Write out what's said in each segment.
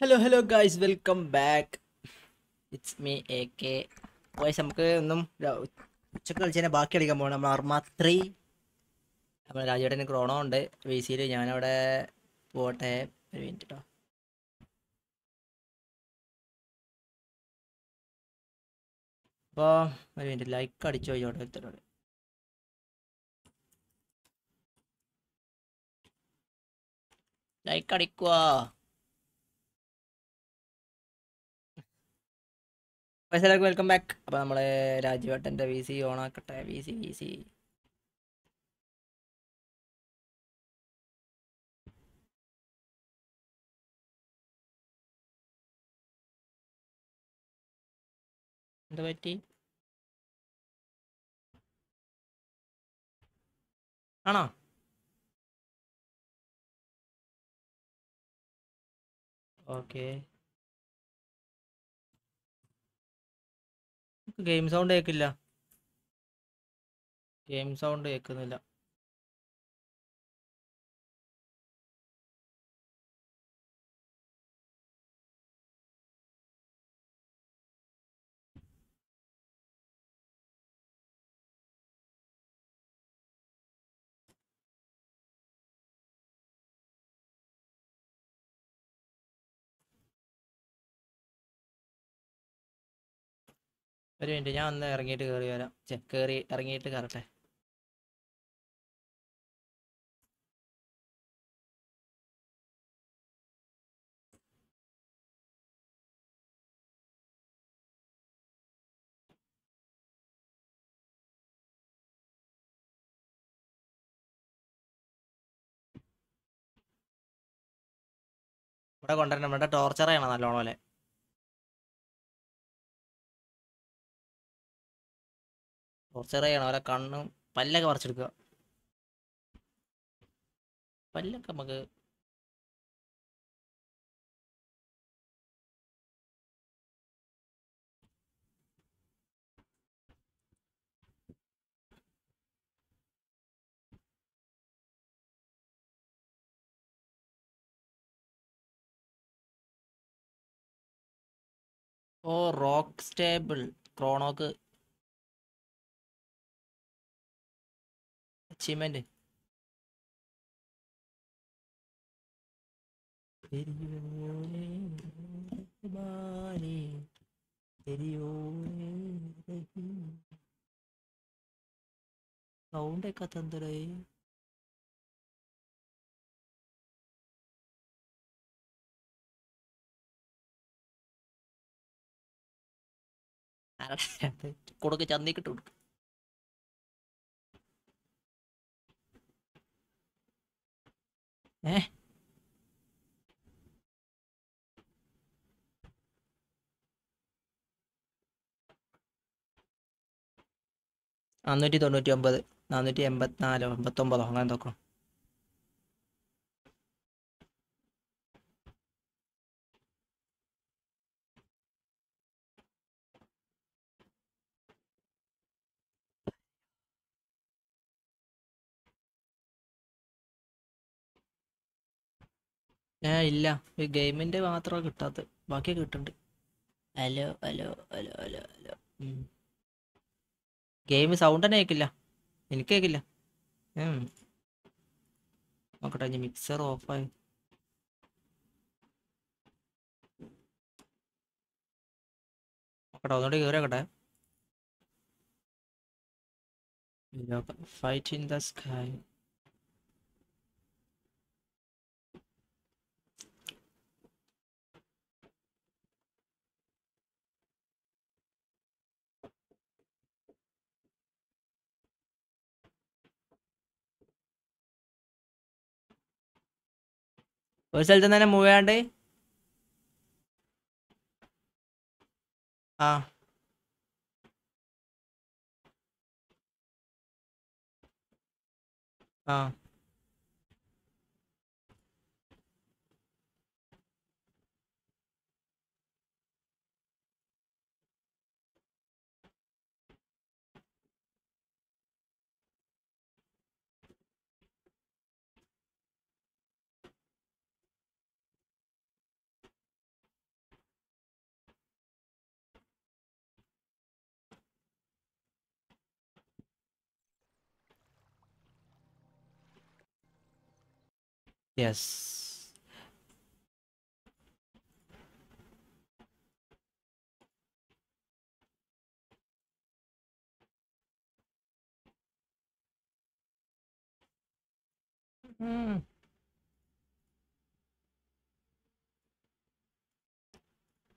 Hello hello guys welcome back it's me A K voice നമുക്ക് ഒന്നും ഉച്ചയ്ക്ക് കളിച്ചതിനെ ബാക്കി കളിക്കാൻ പോകണം നമ്മൾ അർമ ത്രീ നമ്മൾ രാജേട്ടന് ക്രോണോ ഉണ്ട്. വി സിയിൽ ഞാനവിടെ പോട്ടെ ഒരു മിനിറ്റ് കേട്ടോ അപ്പോൾ ഒരു മിനിറ്റ് ലൈക്ക് അടിച്ചു പോയിക്കോട്ടെ ഒരുത്തരോട് ലൈക്ക് അടിക്കുക എല്ലാവർക്കും വെൽക്കം ബാക്ക് അപ്പോൾ നമ്മൾ രാജുവേട്ടന്റെ വി സി ഓണാക്കട്ടെ. വി സി വി സി എന്താ പറ്റി? ആണോ? ഓക്കെ. ഗെയിം സൗണ്ട് കേൾക്കില്ല ഗെയിം സൗണ്ട് കേൾക്കുന്നില്ല ഒരു മിനിറ്റ് ഞാൻ ഒന്ന് ഇറങ്ങിയിട്ട് കയറി വരാം. കയറി ഇറങ്ങിയിട്ട് കയറട്ടെ ഇവിടെ കൊണ്ടുവരണം. ഇവിടെ ടോർച്ചർ ചെയ്യണം നല്ലോണം പോലെ ടോർച്ചർ ചെയ്യണം അവരെ കണ്ണും പല്ലൊക്കെ പറിച്ചെടുക്കുക. പല്ലൊക്കെ നമുക്ക് ഓ റോക്ക് സ്റ്റേബിൾ. ക്രോണോക്ക് അച്ചീവ്മെന്റ് സൗണ്ട് ഒക്കെ തന്തടേ കൊടുക്ക് ചന്തിക്കിട്ട് കൊടുക്ക്. ഏ? നാനൂറ്റി തൊണ്ണൂറ്റി ഒമ്പത് നാനൂറ്റി എൺപത്തിനാലോ എൺപത്തൊമ്പതോ അങ്ങനെ എന്തൊക്കെ ഏ ഇല്ല. ഈ ഗെയിമിന്റെ മാത്രമാണ് കിട്ടാത്തത്. ബാക്കിയൊക്കെ കിട്ടുന്നുണ്ട് hello hello hello hello hello. Game sound തന്നെ കേൾക്കില്ല എനിക്ക് കേൾക്കില്ല. നോക്കട്ടെ ഇനി മിക്സർ ഓഫായി. നോക്കട്ടെ ഒന്നുകൂടി കയറി നോക്കട്ടെ. Fight in the sky. ഒരു സ്ഥലത്ത് തന്നെ മൂവ് ചെയ്യാണ്ട്? ആ. ആ. Yes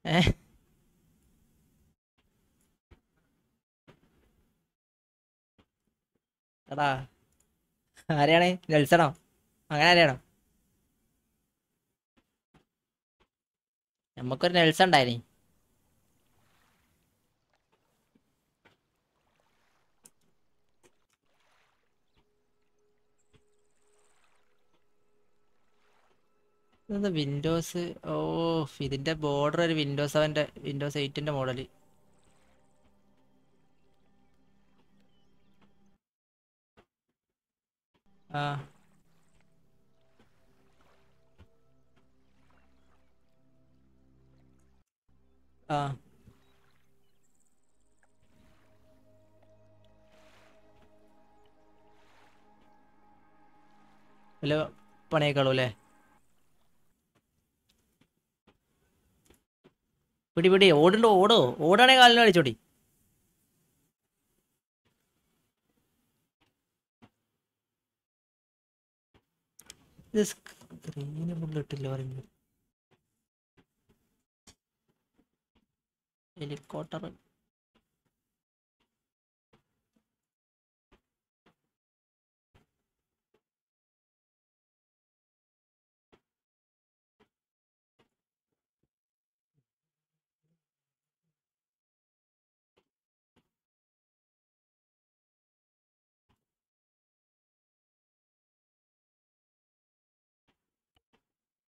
Eh. എടാ ആരെയാണ്? നെൽസണോ അങ്ങനെ ആരെയാണോ? നമുക്കൊരു നെൽസൺ ഉണ്ടായിനി ഇതെന്താ വിൻഡോസ് ഓ ഇതിന്റെ ബോർഡർ ഒരു വിൻഡോസ് സെവന്റെ വിൻഡോസ് എയ്റ്റിന്റെ മോഡൽ ആ. ആ. വല്ല പണിയേക്കാളൂ അല്ലേ പിടി പിടി. ഓടുണ്ടോ ഓടോ. ഓടാണെ കാലിന് ഇത് സ്ക്രീന് ഫുള്ളിട്ടില്ല പറയുന്നത്. ഹെലികോപ്റ്റർ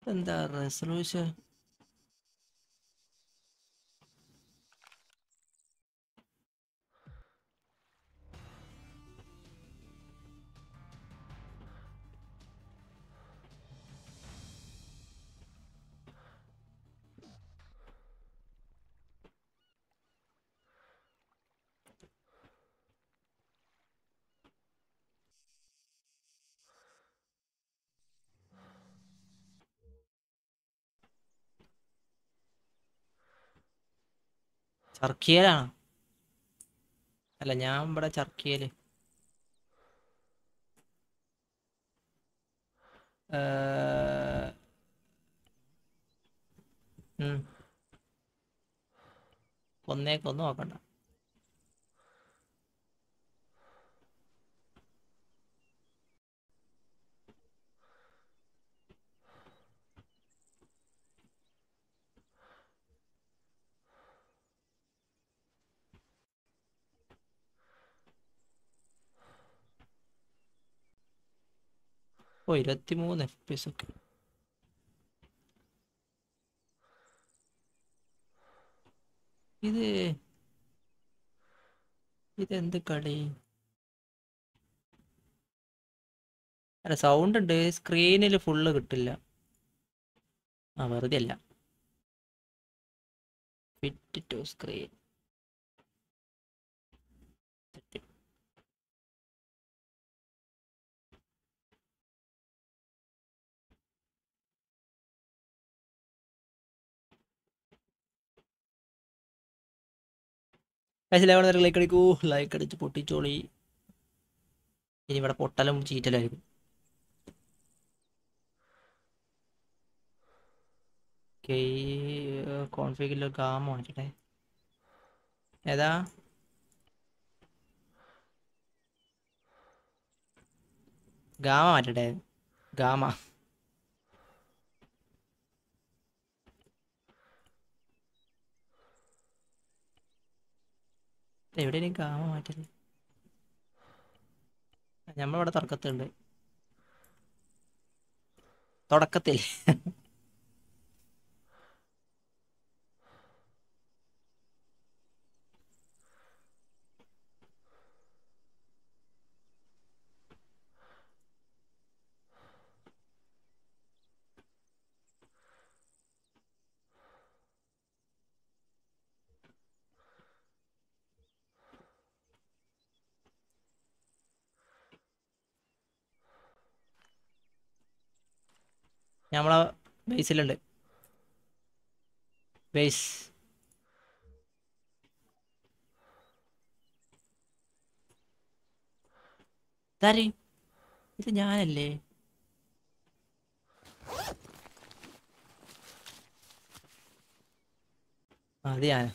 എന്താ റെസൊല്യൂഷൻ ചർക്കിയയിലാണോ. അല്ല ഞാൻ ഇവിടെ ചർക്കിയൽ ഒന്നേക്കൊന്നും നോക്കണ്ട. ഓ ഇരുപത്തി മൂന്ന് എഫ് പി എസ് ഒക്കെ ഇത് ഇതെന്ത് കളി? അല്ല സൗണ്ട് ഉണ്ട്. സ്ക്രീനിൽ ഫുള്ള് കിട്ടില്ല. ആ വെറുതെ അല്ല fit to screen like like അടിക്കൂ. Like അടിച്ച് പൊട്ടിച്ചോളി. ഇനി ഇവിടെ പൊട്ടലും ചീറ്റലായിരിക്കും കോൺഫിഗിൽ ഗാമ മാറ്റട്ടെ ഏതാ? ഗാമ മാറ്റട്ടെ. ഗാമ എവിടെയും കാമ മാറ്റൽ. നമ്മളിവിടെ തുടക്കത്തുണ്ട് തുടക്കത്തിൽ നമ്മളെ ബേസിലുണ്ട്. ബേസ്. ഇതാര്? ഇത് ഞാനല്ലേ? അത് ഞാൻ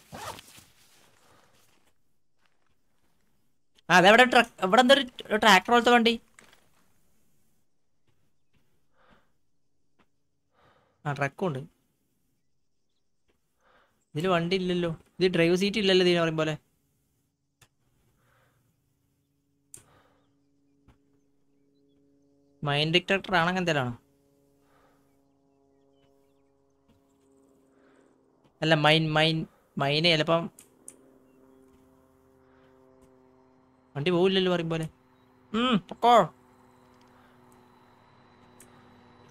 അതെവിടെ ട്രക്ക് എവിടെന്തൊരു ട്രാക്ടർ പോലത്തെ വണ്ടി? ആ ട്രക്കും ഉണ്ട് ഇതിൽ വണ്ടി ഇല്ലല്ലോ ഇത് ഡ്രൈവ് സീറ്റ് ഇല്ലല്ലോ ഇതിന് പറയും പോലെ. മൈൻ ഡിറ്റക്ടർ ആണെങ്കിൽ എന്തേലാണോ അല്ല മൈൻ മൈൻ മൈന് ചിലപ്പം വണ്ടി പോവില്ലല്ലോ പറയും പോലെ. പൊക്കോ.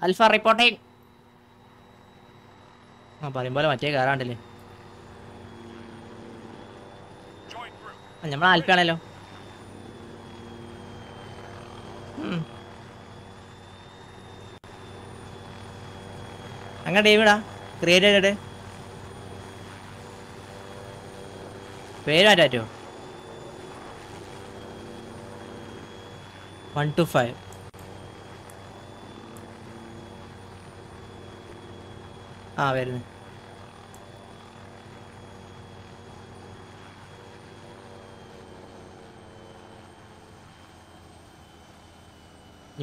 അൽഫ റിപ്പോർട്ടിംഗ് ആ പറയും പോലെ മറ്റേ കയറാണ്ടല്ലേ നമ്മൾ ആൽപ്പിയാണല്ലോ. അങ്ങനെ ടീമിടാ ക്രിയേറ്റ് ചെയ്തിട്ട്. പേര് മാറ്റാറ്റോ വൺ ടു ഫൈവ് ആ വരുന്നു.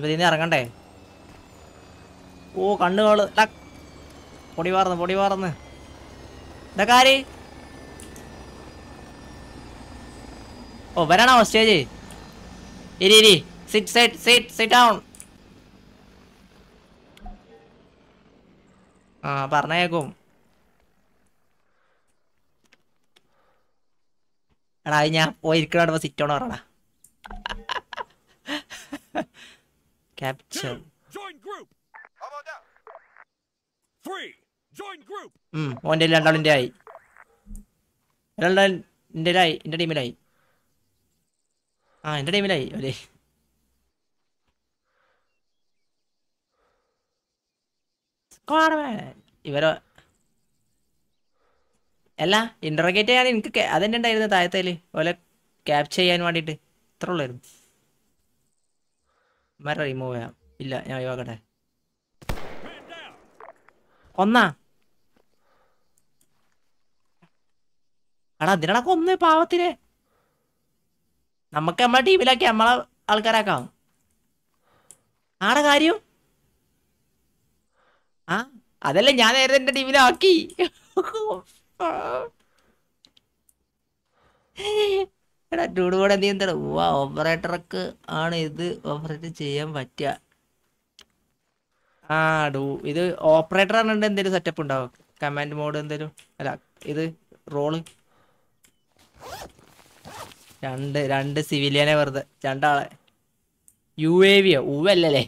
ഇതിന്ന് ഇറങ്ങണ്ടേ? ഓ കണ്ണുകൾ. പൊടി വാർന്ന് പൊടി വാർന്ന്. ഇതൊക്കെ ആര് ഓ വരണോ സ്റ്റേജ്? ഇരി ഇരി. Sit sit sit sit down ആ പറഞ്ഞേക്കും. എടാ ഞാൻ പോയിരിക്കണോ സിറ്റ് ഓൺ പറയടാ. Capture Join group. How about that? Three. Join group. ഉം ഓന്റെ രണ്ടാളിന്റെ ആയി രണ്ടാൾ എന്റെ ആയി എന്റെ ടീമിലായി ആ എന്റെ ടീമിലായി അല്ലേ ഇവരോ അല്ല ഇന്റർഗേറ്റ് ചെയ്യാൻ എനിക്ക് അതന്നെ ഉണ്ടായിരുന്നു താഴത്തേൽ ഓലെ ക്യാപ്ചർ ചെയ്യാൻ വേണ്ടിയിട്ട് ഇത്ര ഉള്ളായിരുന്നു മര റിമൂവ് ചെയ്യാം. ഇല്ല ഞാൻ ഒഴിവാക്കട്ടെ. ഒന്നാ. എടാ അതിനടാ കൊന്ന് പാവത്തിന്. നമുക്ക് നമ്മളെ ടീമിലാക്കി നമ്മളെ ആൾക്കാരാക്കാം. ആടെ കാര്യം? ആ അതല്ല ഞാൻ നേരത്തെ എന്റെ ടീമിലാക്കി എടാ ഡൂഡ് കൂടെ നീ എന്താ ഉവ്വ ഓപ്പറേറ്റർക്ക് ആണ് ഇത് ഓപ്പറേറ്റ് ചെയ്യാൻ പറ്റുക. ആ ഡൂ ഇത് ഓപ്പറേറ്റർ ആണെങ്കിൽ എന്തെങ്കിലും സെറ്റപ്പ് ഉണ്ടാവും? കമാൻഡ് മോഡ് എന്തെങ്കിലും അല്ല ഇത് റോൾ രണ്ട് രണ്ട് സിവിലിയനെ വെറുതെ. രണ്ടാളെ. യു? എ വിയോ ഉവല്ലേ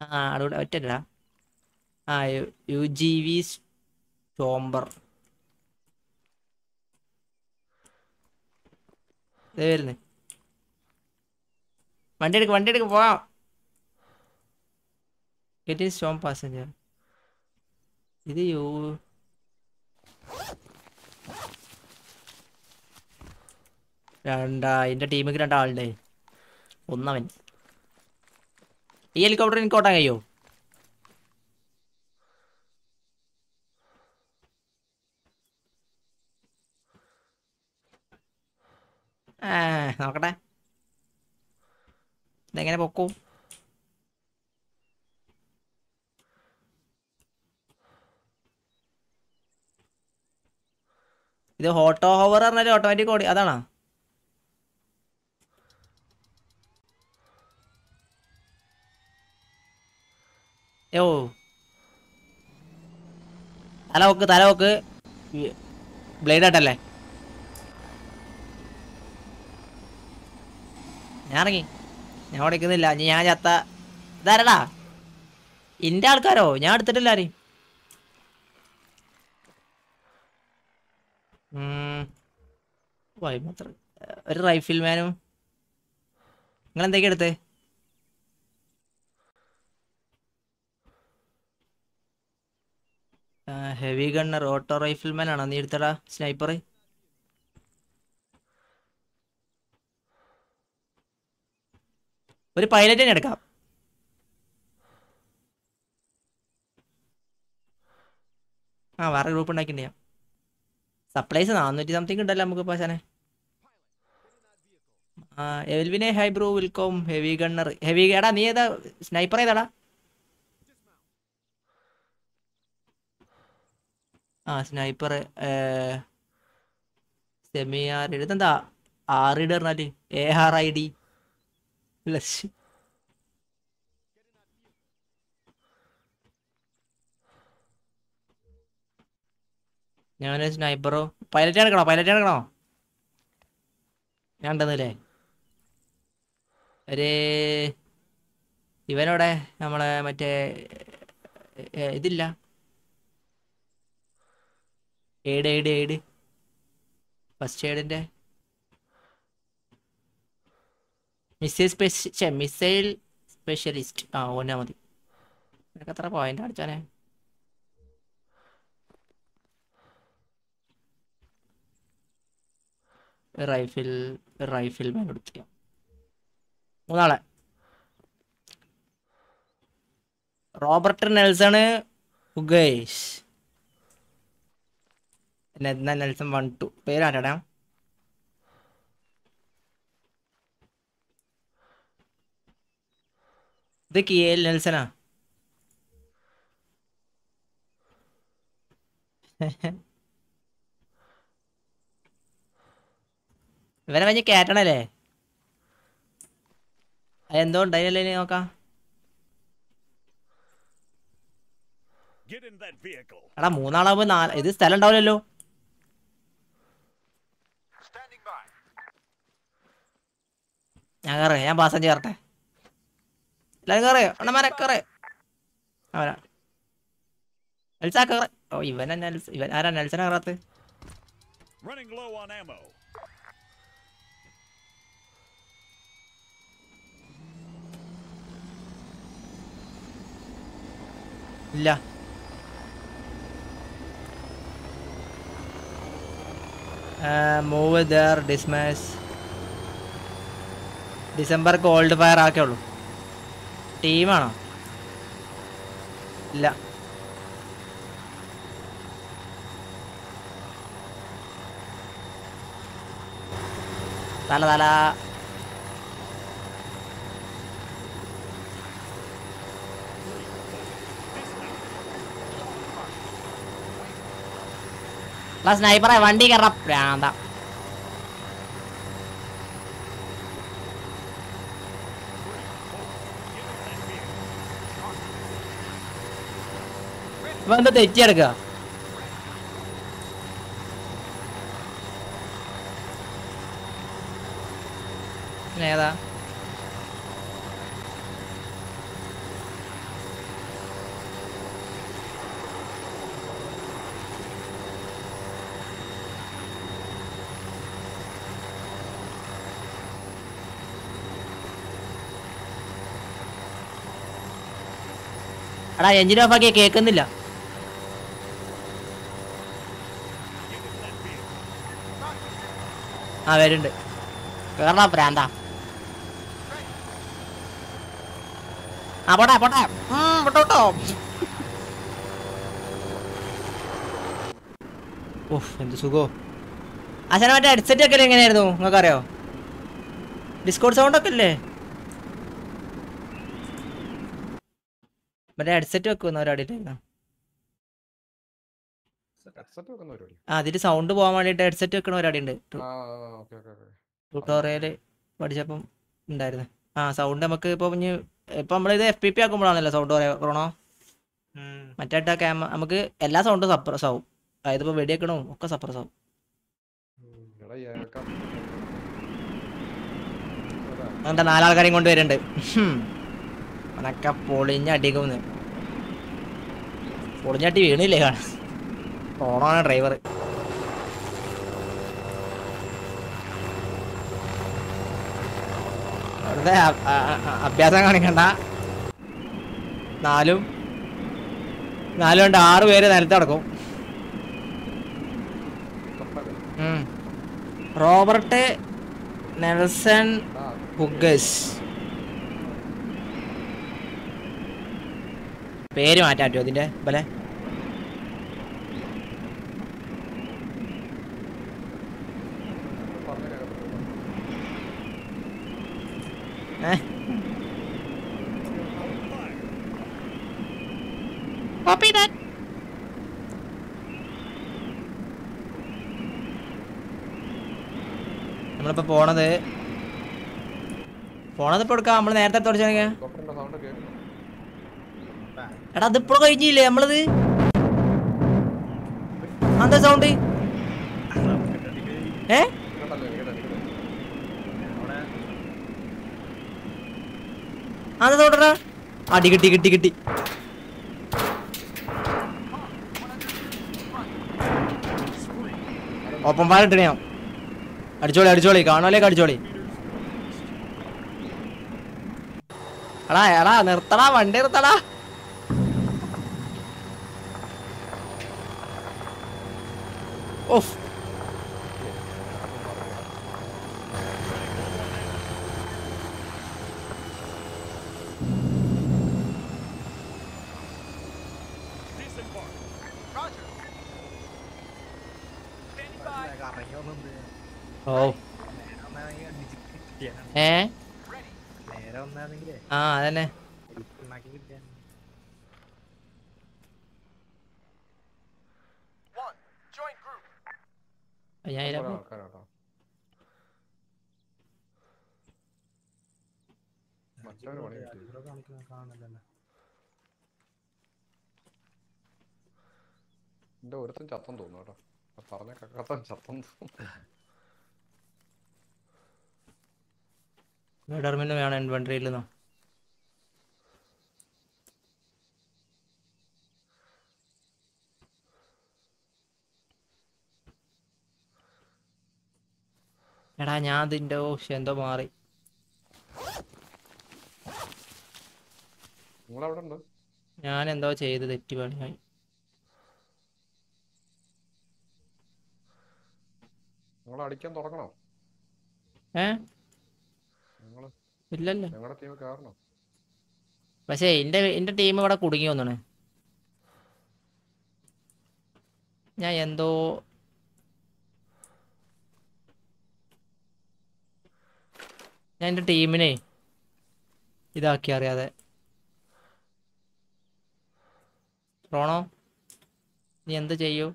ആ അടൂടെ ഒറ്റ ആ യു ജി വി സ്റ്റോംബർ വരുന്നു. വണ്ടി എടുക്ക് വണ്ടി എടുക്ക് പോവാം ഇറ്റ് ഈസ് സ്റ്റോം പാസഞ്ചർ ഇത് യു. രണ്ടാ എന്റെ ടീമിക്ക് രണ്ടാളുണ്ടേ. ഒന്നവൻ. ഈ ഹെലികോപ്റ്റർ എനിക്ക് ഓട്ടാൻ കഴിയോ? നോക്കട്ടെ. ഇതെങ്ങനെ പൊക്കൂ? ഇത് ഹോട്ടോ ഹോവർ പറഞ്ഞാൽ ഓട്ടോമാറ്റിക് ഓടി അതാണോ? യോ. തല നോക്ക് തല നോക്ക് ബ്ലേഡ് ആട്ടല്ലേ ഞാൻ ഇറങ്ങി ഞാൻ ഓടിക്കുന്നില്ല ഞാൻ ചത്ത. ഇതാരടാ? എന്റെ ആൾക്കാരോ? ഞാൻ എടുത്തിട്ടില്ല ആരെയും. മാത്രം. ഒരു റൈഫിൽ മാനും. നിങ്ങൾ എന്തൊക്കെ എടുത്തേ ഹെവി ഗണ്ണർ ഓട്ടോ റൈഫിൽമാൻ മാനാണോ നീ എടുത്തടാ? സ്നൈപ്പർ ഒരു പൈലറ്റിനെ എടുക്കാം. ആ വേറെ ഗ്രൂപ്പ് ഉണ്ടാക്കിണ്ട് സപ്ലൈസ് നാനൂറ്റി സംതിങ് ഉണ്ടല്ലോ നമുക്ക് പാശാനെ. ആ എൽവിനെ hi bro welcome heavy gunner. Heavy എടാ നീ ഏതാ സ്നൈപ്പർ ഏതാടാ? ആ സ്നൈപ്പർ സെമി ആർ ഇതെന്താ? ആർ ഇഡ് പറഞ്ഞാൽ A R I D plus ഞാൻ സ്നൈപ്പറോ പൈലറ്റ് എടുക്കണോ? പൈലറ്റ് എടുക്കണോ? ഞാൻ ഉണ്ടെന്നല്ലേ ഒരു ഇവനോടെ നമ്മളെ മറ്റേ ഇതില്ല. എയ്ഡ് എയ്ഡ് എയ്ഡ് ഫസ്റ്റ് എയ്ഡിന്റെ മിസൈൽ സ്പെഷ്യ മിസൈൽ സ്പെഷ്യലിസ്റ്റ് ആ ഓനാ മതി. നിനക്ക് എത്ര പോയിന്റ് അടിച്ചാനെ? റൈഫിൽ റൈഫിൽ മാൻ എടുത്തില്ല മൂന്നാളെ. Robert Nelson Ugesh. Nelson one two പേരാരാടാ ഇത് കിയേൽ നെൽസനാ ഇവനെ കഴിഞ്ഞ് കേറ്റണല്ലേ? അതെന്തോ ഉണ്ടായില്ലേ ഇനി നോക്കാം. എടാ മൂന്നാളാവുമ്പോ നാല് ഇത് സ്ഥലം ഉണ്ടാവില്ലല്ലോ. ഞാൻ കയറേ ഞാൻ പാസം ചേർട്ടെ എല്ലാരും കയറേ അണ്ണന്മാരെ കയറേ അവനാ അൽസാ കയറേ ഓ ഇവൻ ഇവൻ ആരാ നെൽസനെ കയറാത്ത. ഇല്ല. മൂവ് ദർ ഡിസ്മാസ് ഡിസംബർ കോൾഡ് ഫയർ ആക്കേ ഉള്ളൂ. ടീമാണോ? ഇല്ല. തല തല. സ്നൈപ്പറെ വണ്ടി കയറ. പ്രാന്ത എന്താ തെറ്റിയെടുക്ക? എടാ എഞ്ചിൻ ഓഫ് ആക്കിയ കേൾക്കുന്നില്ല ആ വരുന്നുണ്ട്. കേറണ പ്രാന്ത. ആ പോട്ടെ പോട്ടെ. വിട്ടോട്ടോ. വിട്ടോ വിട്ടോ ഓഹ് എന്ത് സുഖോ? അച്ഛനെ മറ്റേ ഹെഡ്സെറ്റ് ഒക്കെ എങ്ങനെയായിരുന്നു? നിങ്ങൾക്ക് അറിയോ ഡിസ്കൗണ്ട് സൗണ്ട് ഒക്കെ ഇല്ലേ? മറ്റേ ഹെഡ്സെറ്റ് വെക്കുന്ന ഒരാടിയിട്ടായിരുന്നു അതിൽ സൗണ്ട് പോകാൻ വേണ്ടിട്ട് ഹെഡ്സെറ്റ് വെക്കണ പരിപാടി ഉണ്ട് tutorial okay okay okay. Tutorial പഠിച്ചപ്പം ഉണ്ടായിരുന്നു. ആ സൗണ്ട് നമുക്ക് ഇപ്പൊ ഇനി ഇപ്പൊ നമ്മളിത് എഫ് പി പി ആക്കുമ്പോഴാണല്ലോ സൗണ്ട് പറയണോ മറ്റേട്ടാ ക്യാമ നമുക്ക് എല്ലാ സൗണ്ടും സപ്രസ് ആവും. അതായത് ഇപ്പൊ വെടിയേക്കണോ ഒക്കെ സപ്രസ് ആവും. അങ്ങനത്തെ നാലാൾക്കാരെയും കൊണ്ട് വരുന്നുണ്ട് ഹും. അവനൊക്കെ പൊളിഞ്ഞാട്ടി പൊളിഞ്ഞട്ടി വീണില്ലേ കാണാൻ? ഓണാണ് ഡ്രൈവർ വെറുതെ അ- അ- അ- അഭ്യാസം കാണിക്കണ്ട. നാലും നാലും ഉണ്ട് ആറ് പേര് നിലത്ത് കിടക്കും റോബർട്ട് നെൽസൺ ഹുഗസ് പേര് മാറ്റാറ്റോ അതിന്റെ ഇതിന്റെ പോലെ പറഞ്ഞ കേൾക്കത്തില്ല. ഏ Copy that. നമ്മളിപ്പോ പോണത് പോണത് ഇപ്പൊ എടുക്കാം. നമ്മൾ നേരത്തെ തുടച്ചു ഹെലികോപ്റ്ററിന്റെ സൗണ്ട് കേൾക്കുന്നു. എടാ അതിപ്പോഴും കഴിഞ്ഞില്ലേ നമ്മളത്? എന്താ സൗണ്ട് ഏ കേട്ടല്ലോ കേട്ടോ കേട്ടോ അതെന്താ സൗണ്ടടാ അടി കിട്ടി കിട്ടി കിട്ടി ഒപ്പം പാലിട്ടിണ അടിച്ചോളി അടിച്ചോളി കാണുമല്ലേക്ക് അടിച്ചോളി. എടാ എടാ നിർത്തടാ വണ്ടി നിർത്തടാ off Disembark. Roger. Standing by. ഇറങ്ങി വന്നത് ഓ നേരെ ഒന്നാണെങ്കിൽ അടിച്ച് കിട്ടിയാണ് ഏ Ready. നേരെ ഒന്നാണെങ്കിലേ ആ അതന്നെ ഉണ്ടാക്കി കിട്ടിയാണ് One. Join group. ഞാൻ കുറെ ഇതിലപ്പോ- ആൾക്കാരാട്ടോ കാണിക്കുന്ന കാണുന്നില്ലല്ലോ. എന്റെ ഒരുത്തൻ ചത്തം തോന്നുന്നു കേട്ടോ. പറഞ്ഞ കക്കത്തൻ ചത്തം തോന്നുന്നു ടെർമിനൽ വേണം ഇൻവെന്ററിയിൽ നിന്നോ എടാ ഞാൻ അതിന്റെ ഓ എന്തോ മാറി. നിങ്ങളവിടെ ഉണ്ടോ ഞാൻ എന്തോ ചെയ്ത് തെറ്റി പണിയായി നിങ്ങൾ അടിക്കാൻ തുടങ്ങണോ? ഏ? ഇല്ലല്ലോ. ഞങ്ങളുടെ ടീം കയറണോ പക്ഷേ എന്റെ എന്റെ ടീം ഇവിടെ കുടുങ്ങി വന്നാണ്. ഞാൻ എന്തോ ഞാൻ എന്റെ ടീമിനെ ഇതാക്കി അറിയാതെ. റോണോ നീ എന്ത് ചെയ്യൂ?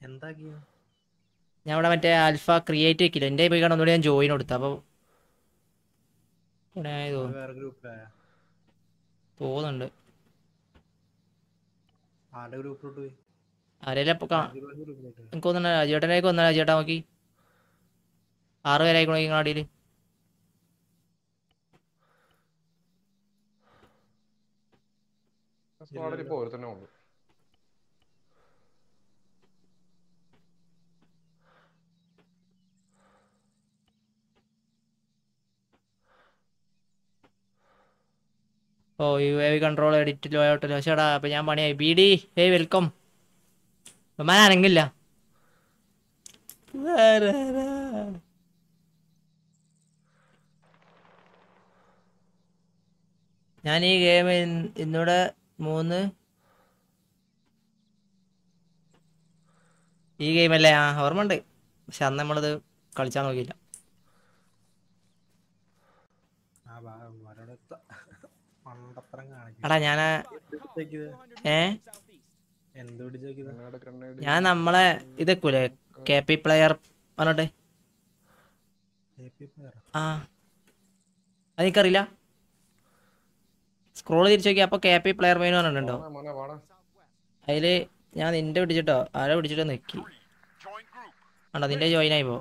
എന്താക്കിയോ ഞാൻ ഇവിടെ മറ്റേ ആൽഫ ക്രിയേറ്റ് വെക്കില്ല? എന്റെ പോയി കാണാൻ ഒന്നുകൂടി ഞാൻ ജോയിൻ കൊടുത്തു. അപ്പോൾ ഗ്രൂപ്പിലായ തോന്നുന്നുണ്ട്. എനിക്ക് തോന്നുന്നു രാജേട്ടനേക്ക് വന്ന രാജേട്ടാ നോക്കി. ആറ് പേരായിക്കണോ നിങ്ങളുടെ നാടിയിൽ സ്ക്വാഡിൽ ഇപ്പൊ ഒരുത്തന്നെ ഉള്ളു ഓ U A V control edit low. ആയിട്ടല്ലോ ചേടാ അപ്പൊ ഞാൻ പണിയായി. ബി ഡി ഏയ് വെൽക്കം ബഹുമാനം അനങ്ങില്ല. ഞാൻ ഈ ഗെയിം ഇന്നിവിടെ മൂന്ന്. ഈ ഗെയിമല്ലേ ആ ഓർമ്മ ഉണ്ട് പക്ഷെ അന്ന് നമ്മളത് കളിച്ചാൽ നോക്കിയില്ല. ഞാന എടാ ഞാൻ ഏ? ഞാൻ നമ്മളെ ഇതൊക്കൂലേ കെ പി പ്ലെയർ പറഞ്ഞോട്ടെ. ആ. അതെനിക്കറിയില്ല. സ്ക്രോൾ തിരിച്ചു നോക്കി അപ്പൊ കെ പി പ്ലെയർ മെയിൻ പറഞ്ഞിട്ടുണ്ടോ? അതിൽ ഞാൻ നിന്റെ പിടിച്ചിട്ടോ? ആരോ പിടിച്ചിട്ട്? നിക്കി. ആണോ കണ്ടോ നിന്റെ ജോയിൻ ആയി പോ.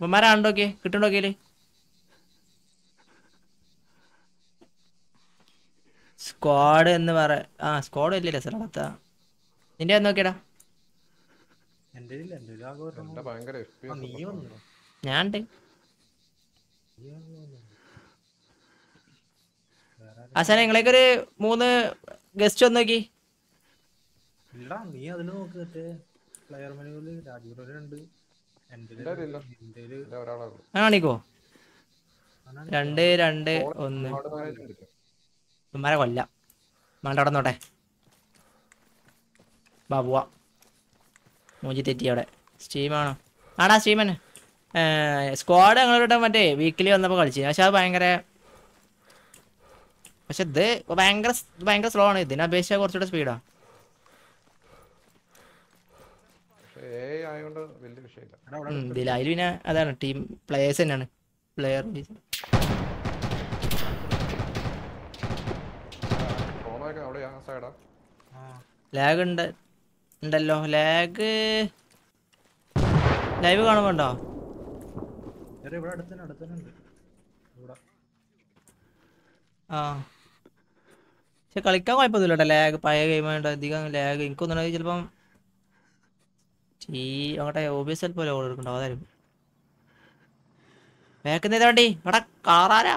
കിട്ടുണ്ടോ കിട്ടുണ്ടോക്കിയിൽ സ്ക്വാഡ് എന്ന് പറ ആ സ്ക്വാഡ് വലിയ അടുത്ത നിന്റെ ഒന്ന് നോക്കിയടാ? എന്റെ ഇല്ല എന്റെ ഒരു ആകെ ഒരെണ്ണം എന്റെ ഭയങ്കര എഫ് പി ആ, നീ വന്നു ഞാൻ ഉണ്ട് നീ വന്നു വന്നു. വേറെ നിങ്ങളേക്ക് ഒരു മൂന്ന് ഗസ്റ്റ് ഒന്ന് നോക്കി ഇല്ലടാ നീ പ്ലെയർ രാജീവ് ഉണ്ട് കാണിക്കോ? രണ്ട് രണ്ട് ഒന്ന്. ഉമ്മാരെ കൊല്ലാം. വേണ്ട അവിടെ നോട്ടെ ബാബുവ മൂഞ്ചി തെറ്റി അവിടെ. സ്റ്റീമാണോ ആടാ സ്റ്റീമൻ സ്ക്വാഡ് ഞങ്ങളുടെ മറ്റേ വീക്കിലി വന്നപ്പോൾ കളിച്ചു പക്ഷെ അത് ഭയങ്കര പക്ഷെ ഇത് ഭയങ്കര ഭയങ്കര സ്ലോ ആണ്. ഇതിനെ അപേക്ഷിച്ച കുറച്ചുകൂടെ സ്പീഡാ ഇതിൽ അതിൽ പിന്നെ അതാണ് ടീം പ്ലേയേഴ്സ് തന്നെയാണ്. പ്ലെയർ ലാഗ് ഉണ്ട് ഉണ്ടല്ലോ. ലാഗ് ലൈവ് കാണുമ്പോണ്ടോ ആ. പക്ഷെ കളിക്കാൻ കുഴപ്പമൊന്നുമില്ല കേട്ടോ ലാഗ് പഴയ ഗെയിം ആയതുകൊണ്ട് അധികം ലാഗ് എനിക്കൊന്നും ചിലപ്പം ഈ അങ്ങോട്ടെ ഓബിയസ് പോലെ ലോഡ് എടുക്കണ്ടോ? അതായിരിക്കും. വേക്കുന്ന വണ്ടി? ഇവിടെ കാറാരാ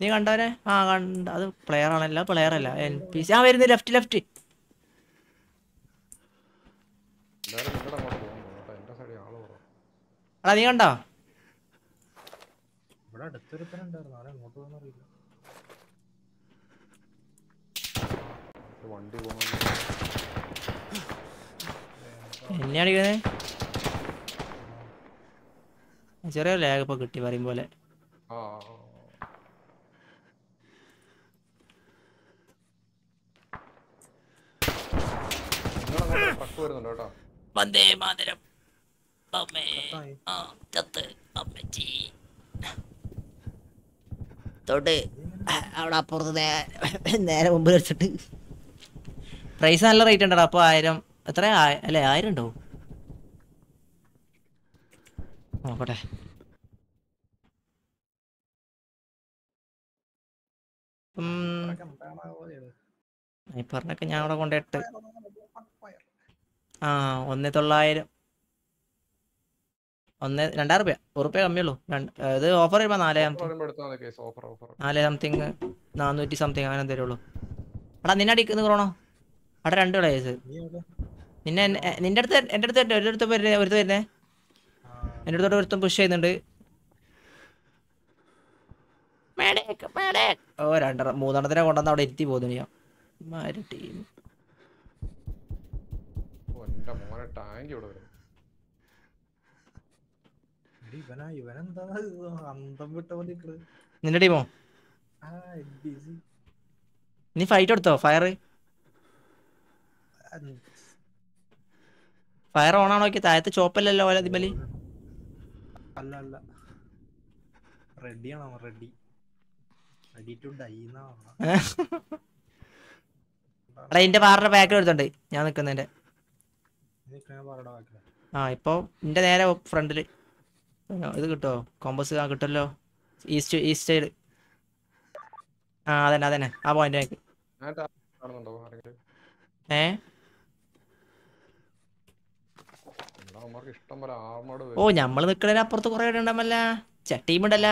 നീ കണ്ടവനെ? ആ കണ്ട. അത് പ്ലെയർ ആണല്ല. പ്ലെയർ അല്ല. എൻ പി സി ആ വരുന്നു. ലെഫ്റ്റ് ലെഫ്റ്റ് എടാ നീ കണ്ടോ? ഇവിടെ അടുത്തൊരുത്തൻ ഉണ്ടായിരുന്നു. ആരെ അറിയില്ല ഒരു വണ്ടി പോകുന്നു. എന്നെ അടിക്കുന്നത് ചെറിയ ലാഗ് ഇപ്പൊ കിട്ടി പറയും പോലെ. വന്ദേ മാതരം. അമ്മേ. ആ ചത്ത്. അമ്മച്ചി. തൊട്ട് അവിടെ അപ്പുറത്ത് നേരെ മുമ്പിൽ വെച്ചിട്ട്. പ്രൈസ് നല്ല റേറ്റ് ഉണ്ടോ അപ്പൊ ആയിരം എത്ര? അല്ലെ ആയിരം ഉണ്ടോ? നോക്കട്ടെ. പറഞ്ഞൊക്കെ ഞാൻ അവിടെ കൊണ്ടിട്ട് ആ ഒന്ന് തൊള്ളായിരം. ഒന്ന് രണ്ടായിരം റുപ്യ. ഉറുപ്യ റുപ്യ കമ്മിയുള്ളൂ ഇത് ഓഫർ വരുമ്പോ നാല് നാല് സംതിങ് നാനൂറ്റി സംതിങ് അങ്ങനെ തരുള്ളൂ എടാ നിന്നെ അടിക്കുന്നു കുറോണോ അവിടെ രണ്ട് പ്ലേയേഴ്സ് നിന്നെ നിന്റെ അടുത്ത് എന്റെ അടുത്ത് ഒരു അടുത്ത് വരുന്നേ ഒരുത്ത് വരുന്നേ? എന്റെ അടുത്തോട്ട് ഒരുത്തും പുഷ് ചെയ്യുന്നുണ്ട്. ഓ രണ്ടെണ്ണം മൂന്നെണ്ണത്തിനെ കൊണ്ടുവന്ന് അവിടെ എത്തി പോകുന്നു ഞാൻ മാര് ടീം എന്റെ മോനെ ടാങ്ക് ഇവിടെ വരും. എടി ഇവനാ ഇവനെന്താ അന്തം വിട്ട പോലെ നിന്റെ ടീമോ. നീ ഫൈറ്റ് എടുത്തോ? ഫയർ ഫയർ ഓൺ ആണോ നോക്കി താഴത്ത് ചോപ്പല്ലല്ലോ ഓല ദിമലി അല്ല അല്ല. റെഡിയാണോ റെഡി റെഡി ടു ഡൈ എന്നാ എടാ ഇതിന്റെ പാറിന്റെ ബാക്കിൽ എടുത്തുണ്ട് ഞാൻ പറയടാ ബാക്കില ആ ഇപ്പൊ എന്റെ നേരെ ഫ്രണ്ടിൽ ഇത് കിട്ടോ? കോമ്പസ് ആ കിട്ടല്ലോ. ഈസ്റ്റ് ഈസ്റ്റ് സൈഡ് ആ അതന്നെ അതന്നെ. ആ പോയിന്റ് ഏ എല്ലാ അമ്മമാർക്ക് ഇഷ്ടം പോലെ ആർമോഡ് ഓ ഞമ്മൾ നിക്കണേ അപ്പുറത്ത് കൊറേ ഉണ്ടമ്മല്ല ടീം ഉണ്ടല്ല.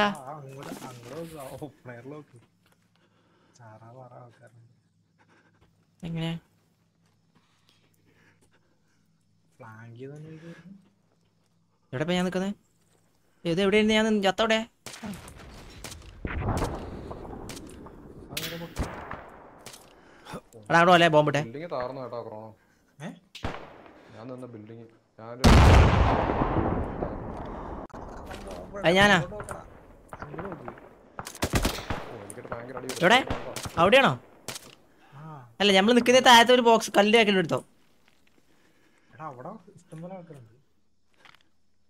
എങ്ങനെ? എവിടെ ഞാൻ നിക്കുന്നത് ഇത് എവിടെ ഞാൻ ചത്തോടെ അവിടെ? അല്ലേ ബോംബിട്ടെ ബിൽഡിംഗ് താർന്നു കേട്ടോ ക്രോണോ ഞാൻ നിന്ന അത് ഞാനാ? എവിടെ? അവിടെയാണോ? അല്ല നമ്മൾ നിക്കുന്ന താഴത്തെ ഒരു ബോക്സ് കല്ല് ആക്കി എടുത്തോ.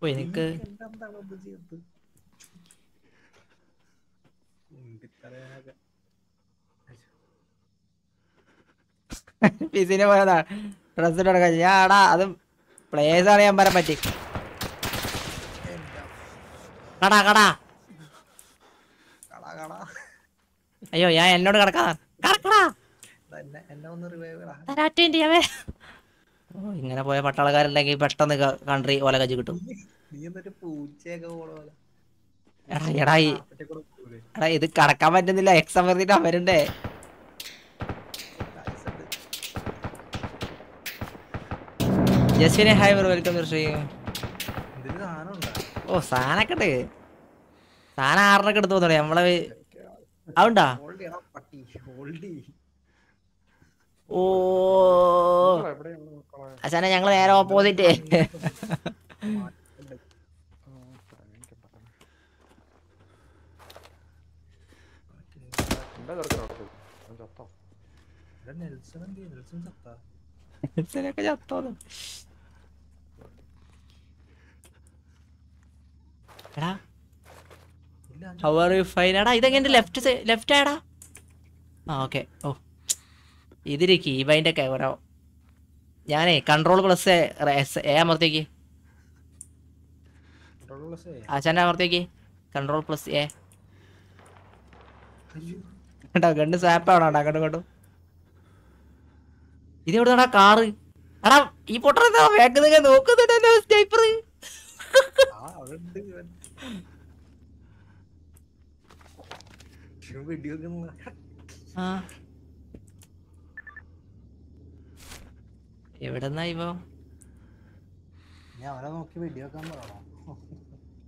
ഓ എനിക്ക് പിസിനെ പോയതാ. ഡ്രസ്സിട്ട് ഞാൻ ആടാ അത് പ്ലേയേഴ്സ് അറിയാൻ ഞാൻ പറയാൻ പറ്റി. കടാ കടാ. അയ്യോ ഞാൻ എന്നോട് കിടക്കാ. ഇങ്ങനെ പോയ പട്ടാളക്കാരുണ്ടെങ്കിൽ പെട്ടെന്ന് കൺട്രി ഓല കജി കിട്ടും. എടാ ഇത് കടക്കാൻ പറ്റുന്നില്ല. എക്സാം എഴുതിട്ട് അവരുണ്ടേ. ജസ്വിനെ ഹായ് ബ്രോ വെൽക്കം ശ്രീ ഇതിൽ സാധനം ഓ സാനക്കട്ടെ സാന സാധനം ആറിനൊക്കെ എടുത്തു തോന്നണേ നമ്മളെ അതുണ്ടാ? ഹോൾഡ് ചെയ്യണം പട്ടി. ഹോൾഡ് ചെയ്യ് ഓ. അച്ഛനെ ഞങ്ങൾ നേരെ ഓപ്പോസിറ്റ് നെൽസൺ? നെൽസൺ ചത്താ? അച്ഛനൊക്കെ ചത്തോന്ന്. എടാ ഹൗ ആർ യു ഫൈൻ എടാ ഇതെങ്ങനെ ലെഫ്റ്റ് ലെഫ്റ്റ് ആടാ ആ ഓക്കെ ഓ. ഇതിൽ കീബൈന്റെ ഓരോ ഞാനേ കൺട്രോൾ പ്ലസ് എ അമർത്തേക്ക്. ആശാന്റെ അമർത്തേക്ക് കൺട്രോൾ പ്ലസ് എ കണ്ട്? സ്വാപ്പ് ആവണോ അങ്ങോട്ടും ഇങ്ങോട്ടും ഇത് എവിടുന്നാടാ കാറ് എടാ ഈ പൊട്ടറ വേഗം നോക്കുന്നുണ്ടല്ലോ സ്നൈപ്പർ ഇവൻ വെടിവെക്കുന്ന എവിടെന്നാ ഇവ? ഞാൻ അവനെ നോക്കി വെടിവെക്കാൻ പറയണോ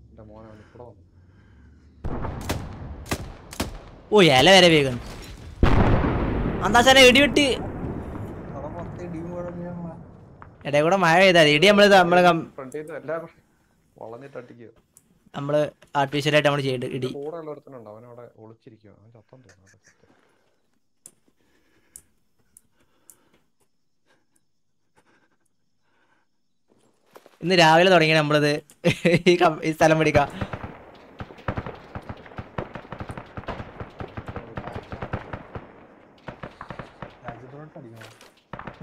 എന്റെ മോനെ വന്നു. ഓ ഇല വരെ വേഗം. അന്താശാനെ ഇടിവിട്ട് ഇടയിൽ കൂടെ മഴ പെയ്താൽ ഇടി നമ്മൾ നമ്മൾ കം- നമ്മൾ ആർട്ടിഫിഷ്യലായിട്ട് നമ്മൾ ചെയ്യുന്നുണ്ട് ഇടി. ഇന്ന് രാവിലെ തുടങ്ങി നമ്മളിത്. ഈ സ്ഥലം പിടിക്കാം.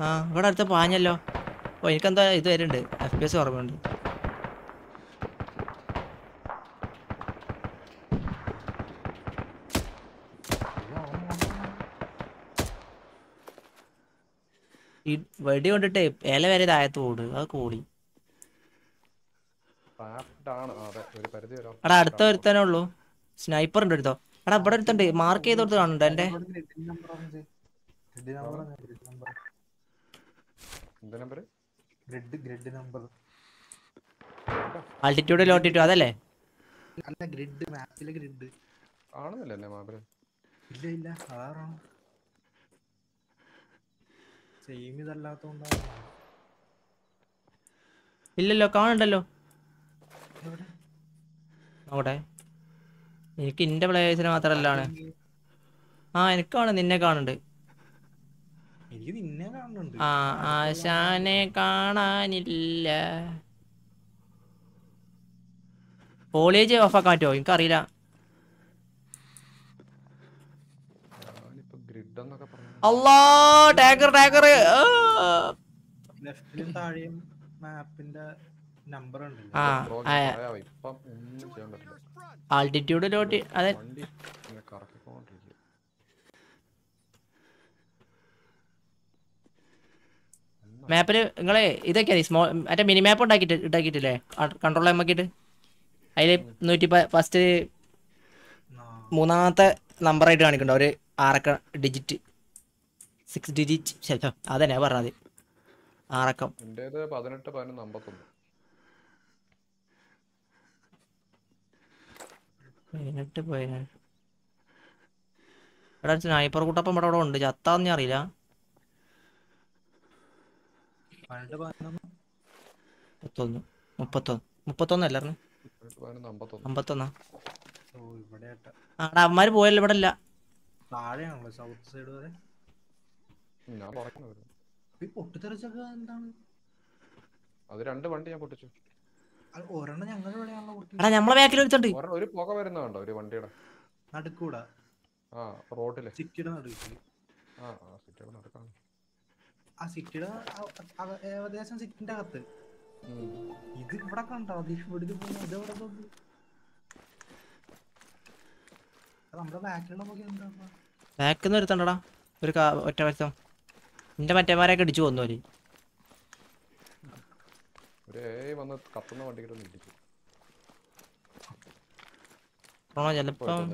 ആ ഇവിടെ അടുത്ത പാഞ്ഞല്ലോ. ഓ എനിക്കെന്താ ഇത് വരുന്നുണ്ട് എഫ് പി എസ് കുറവുണ്ട് അയ്യോ, അവൻ നോക്കണം. ഈ വെടി കൊണ്ടിട്ട് ഇല വരെ താഴത്ത് ഓട് അത് കൂടി. Trapped അതെ ഒരു പരിധി വരെ എടാ അടുത്ത ഒരുത്തനേ ഉള്ളൂ. സ്നൈപ്പർ ഉണ്ട് എടുത്തോ എടാ ഇവിടെ ഒരുത്തുണ്ട് മാർക്ക് ചെയ്ത് കൊടുത്ത് കാണുന്നുണ്ട് എന്റെ? grid number. ആൾട്ടിറ്റ്യൂഡ് ലോട്ടിറ്റു അതല്ലേ? അല്ല ഗ്രിഡ് മാപ്പിലെ ഗ്രിഡ്. ആണല്ലേ മാപ്പിൽ? ഇല്ല ഇല്ല അതാണ് സെയിം ഇതല്ലാത്തോണ്ടാണ്. ഇല്ലല്ലോ കാണണ്ടല്ലോ? നോക്കട്ടെ എനിക്ക് ഇന്റെ പ്ലേയേഴ്സിന് മാത്രല്ലാണ് ആ എനിക്ക് കാണും നിന്നെ കാണുന്നുണ്ട്. എനിക്ക് നിന്നെ കാണുന്നുണ്ട്. ആ ആശാനെ കാണാനില്ല. കോളേജ് ഓഫാക്കാൻ പറ്റുമോ? എനിക്കറിയില്ല ഞാനിപ്പോ ഗ്രിഡ് എന്നൊക്കെ പറഞ്ഞു അല്ലാ ടാഗർ ടാഗർ. ലെഫ്റ്റിലും താഴെയും മാപ്പിന്റെ നമ്പർ ഉണ്ട് ആൾട്ടിറ്റ്യൂഡ് ലോട്ടി അതെ. മാപ്പിൽ നിങ്ങളെ ഇതൊക്കെ സ്മോൾ മറ്റേ മിനി മാപ്പ് ഉണ്ടാക്കിയിട്ട് ഉണ്ടാക്കിയിട്ടില്ലേ കൺട്രോൾ എമ്മക്കിട്ട് അതിൽ നൂറ്റി ഫസ്റ്റ് മൂന്നാമത്തെ നമ്പറായിട്ട് കാണിക്കണ്ട ഒരു ആറക്ക ഡിജിറ്റ് സിക്സ് ഡിജിറ്റ് അതന്നെ പറഞ്ഞത് ആറക്കം. പതിനെട്ട് പതിനൊന്ന് അമ്പത്തൊന്ന്. പതിനെട്ട് പതിനേഴ് ഇവിടെ സ്നൈപ്പർ കൂട്ടപ്പം ഇവിടെ ഇവിടെ ഉണ്ട്. ചത്താന്ന് ഞാൻ അറിയില്ല. പതിനെട്ട് മുപ്പത്തൊന്ന് മുപ്പത്തൊന്ന്. അല്ലായിരുന്നു പതിനെട്ട് അമ്പത്തൊന്ന്. ആടാ പോയല്ലോ ഇവിടെ ഇല്ല. താഴെയാണല്ലോ സൗത്ത് സൈഡ് വരെ ഉം, ഞാൻ പറയുന്നത് ഈ പൊട്ടിത്തെറിച്ചൊക്കെ എന്താണ് അത് രണ്ട് വണ്ടി ഞാൻ പൊട്ടിച്ചു. എടാ നമ്മളെ ബാക്കിൽ ഒരുത്തുണ്ട് ഒരു പുക വരുന്നുണ്ടോ ഒരു വണ്ടിയുടെ? നടുക്കൂടാ. ആ റോഡിൽ. സിറ്റിയുടെ നടുക്ക് ആ ആ സിറ്റിയുടെ നടക്കാണ്. ആ സിറ്റിയുടെ ഏകദേശം സിറ്റിന്റെ അകത്ത്. ഇത് ഇവിടെ കണ്ടോ? അത് ഇവിടെ പോകുന്നു ഇത് പോകുന്നു നമ്മുടെ ബാക്കിലുള്ള പോലെ എന്താ? ബാക്കിൽ നിന്ന് ഒരുത്തണ്ടടാ ഒരു ഒറ്റ വശം. നിന്റെ മറ്റേമാരൊക്കെ അടിച്ചു പോന്നു അവർ. ചെലപ്പം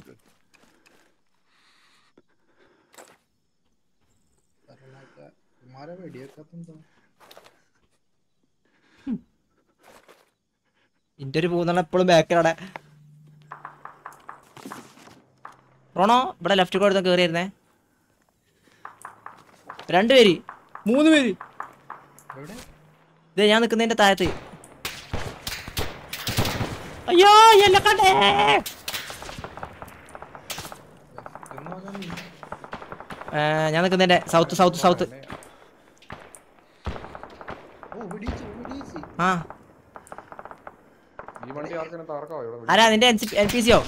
ഇന്റെ ഒരു പൂന്നെണ്ണം എപ്പോഴും ബാക്കിലാണ് റോണോ ഇവിടെ ലെഫ്റ്റ് കൂടെ കേറിയിരുന്നേ? കയറിയിരുന്നേ രണ്ടുപേര്. മൂന്ന് പേര് ഇതേ ഞാൻ നിൽക്കുന്നതിന്റെ താഴത്ത്. അയ്യോ എന്നെ കണ്ടേ. ഞാൻ നിൽക്കുന്നതിന്റെ സൗത്ത് സൗത്ത് സൗത്ത്. ആ. ആരാ നിന്റെ എൻ പി സിയോ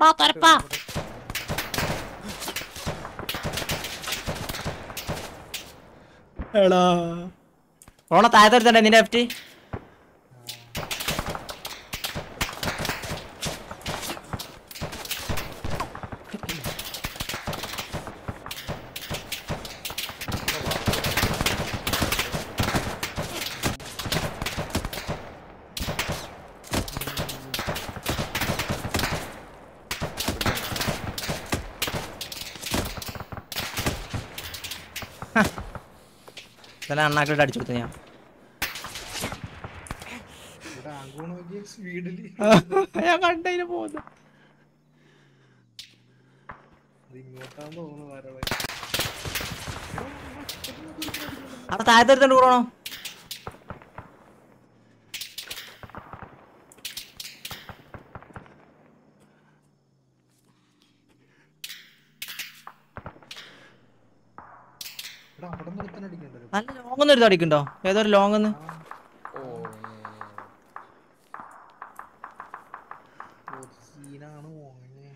ആ തരപ്പ എടാ. ഓണ താഴത്തെടുത്തണ്ടേ നിന്റെ ലെഫ്റ്റ് ഇതെല്ലാം അണ്ണാക്കിട്ട് അടിച്ചു കൊടുത്തു ഞാൻ. ഞാൻ കണ്ടതിന് പോകുന്നു. അവിടെ താഴത്തെടുത്തോണ്ട് കൂടണോ ഇവിടെ അവിടെ നിന്ന് ഒരുത്തനെ അടിക്കണ്ടല്ലോ നല്ല ലോങ് എടുത്ത് അടിക്കണ്ടോ ഏതൊരു ലോങ് മോനെ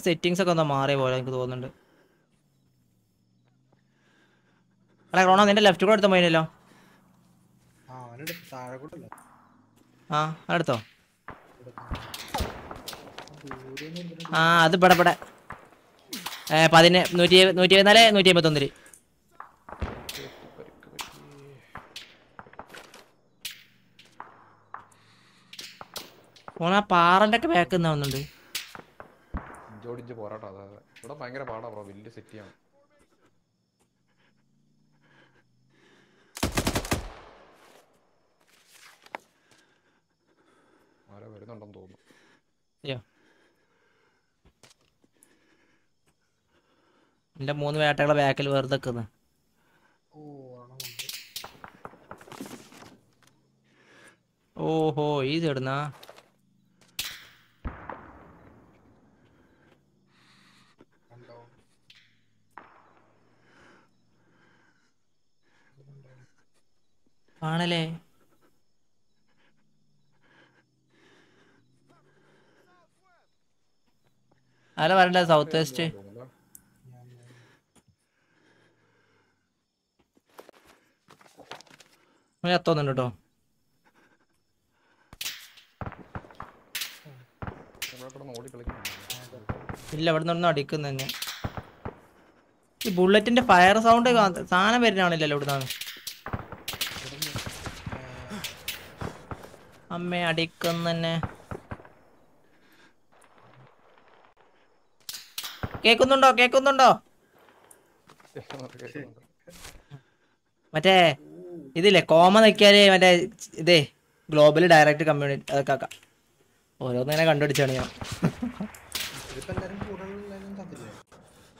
സെറ്റിങ്സ് ഒക്കെ ഒന്ന് മാറിയ പോലെ എനിക്ക് തോന്നുന്നുണ്ട്. അല്ല റോണോ നിന്റെ ലെഫ്റ്റ് കൂടെ എടുത്ത പോയിനല്ലോ ആ കൂടെ ആ അത് പെടപ്പെടെ പതിന് നൂറ്റി നൂറ്റി ഇരുപത്തിനാല് നൂറ്റി അമ്പത്തൊന്നിൽ. ഓണ പാറന്റെ ഒക്കെ ബാക്ക് നിന്നാവുന്നുണ്ട് ഇഞ്ചോടിഞ്ച് പോരാട്ടം അതെ ഇവിടെ ഭയങ്കര പാടാ ബ്രോ. വലിയ സെറ്റിയാണ് ആരോ വരുന്നുണ്ടെന്ന് തോന്നുന്നു. എന്റെ മൂന്ന് വേട്ടകളെ ബാക്കിൽ വെറുതെ നിൽക്കുന്നു ഓഹോ ഈ ചേടുന്നാ ആണല്ലേ? അല്ല വരണ്ട സൗത്ത് വെസ്റ്റ് തോന്നുന്നു ഞാൻ എത്തോന്നുണ്ട് കേട്ടോ ഇല്ല ഇവിടെ നിന്ന് അടിക്കുന്ന തന്നെ. ഈ ബുള്ളറ്റിന്റെ ഫയർ സൗണ്ട് സാധനം വരുന്നാണില്ലല്ലോ ഇവിടുന്ന് അമ്മ അടിക്കുന്ന കേക്കുന്നുണ്ടോ കേക്കുന്നുണ്ടോ മറ്റേ ഇതില്ലേ കോമ നോക്കിയാൽ മറ്റേ ഇതേ ഗ്ലോബൽ ഡയറക്റ്റ് കമ്മ്യൂണിറ്റി അതൊക്കെ ആക്കാം. ഓരോന്നിങ്ങനെ കണ്ടുപിടിച്ചാണ് ഞാൻ.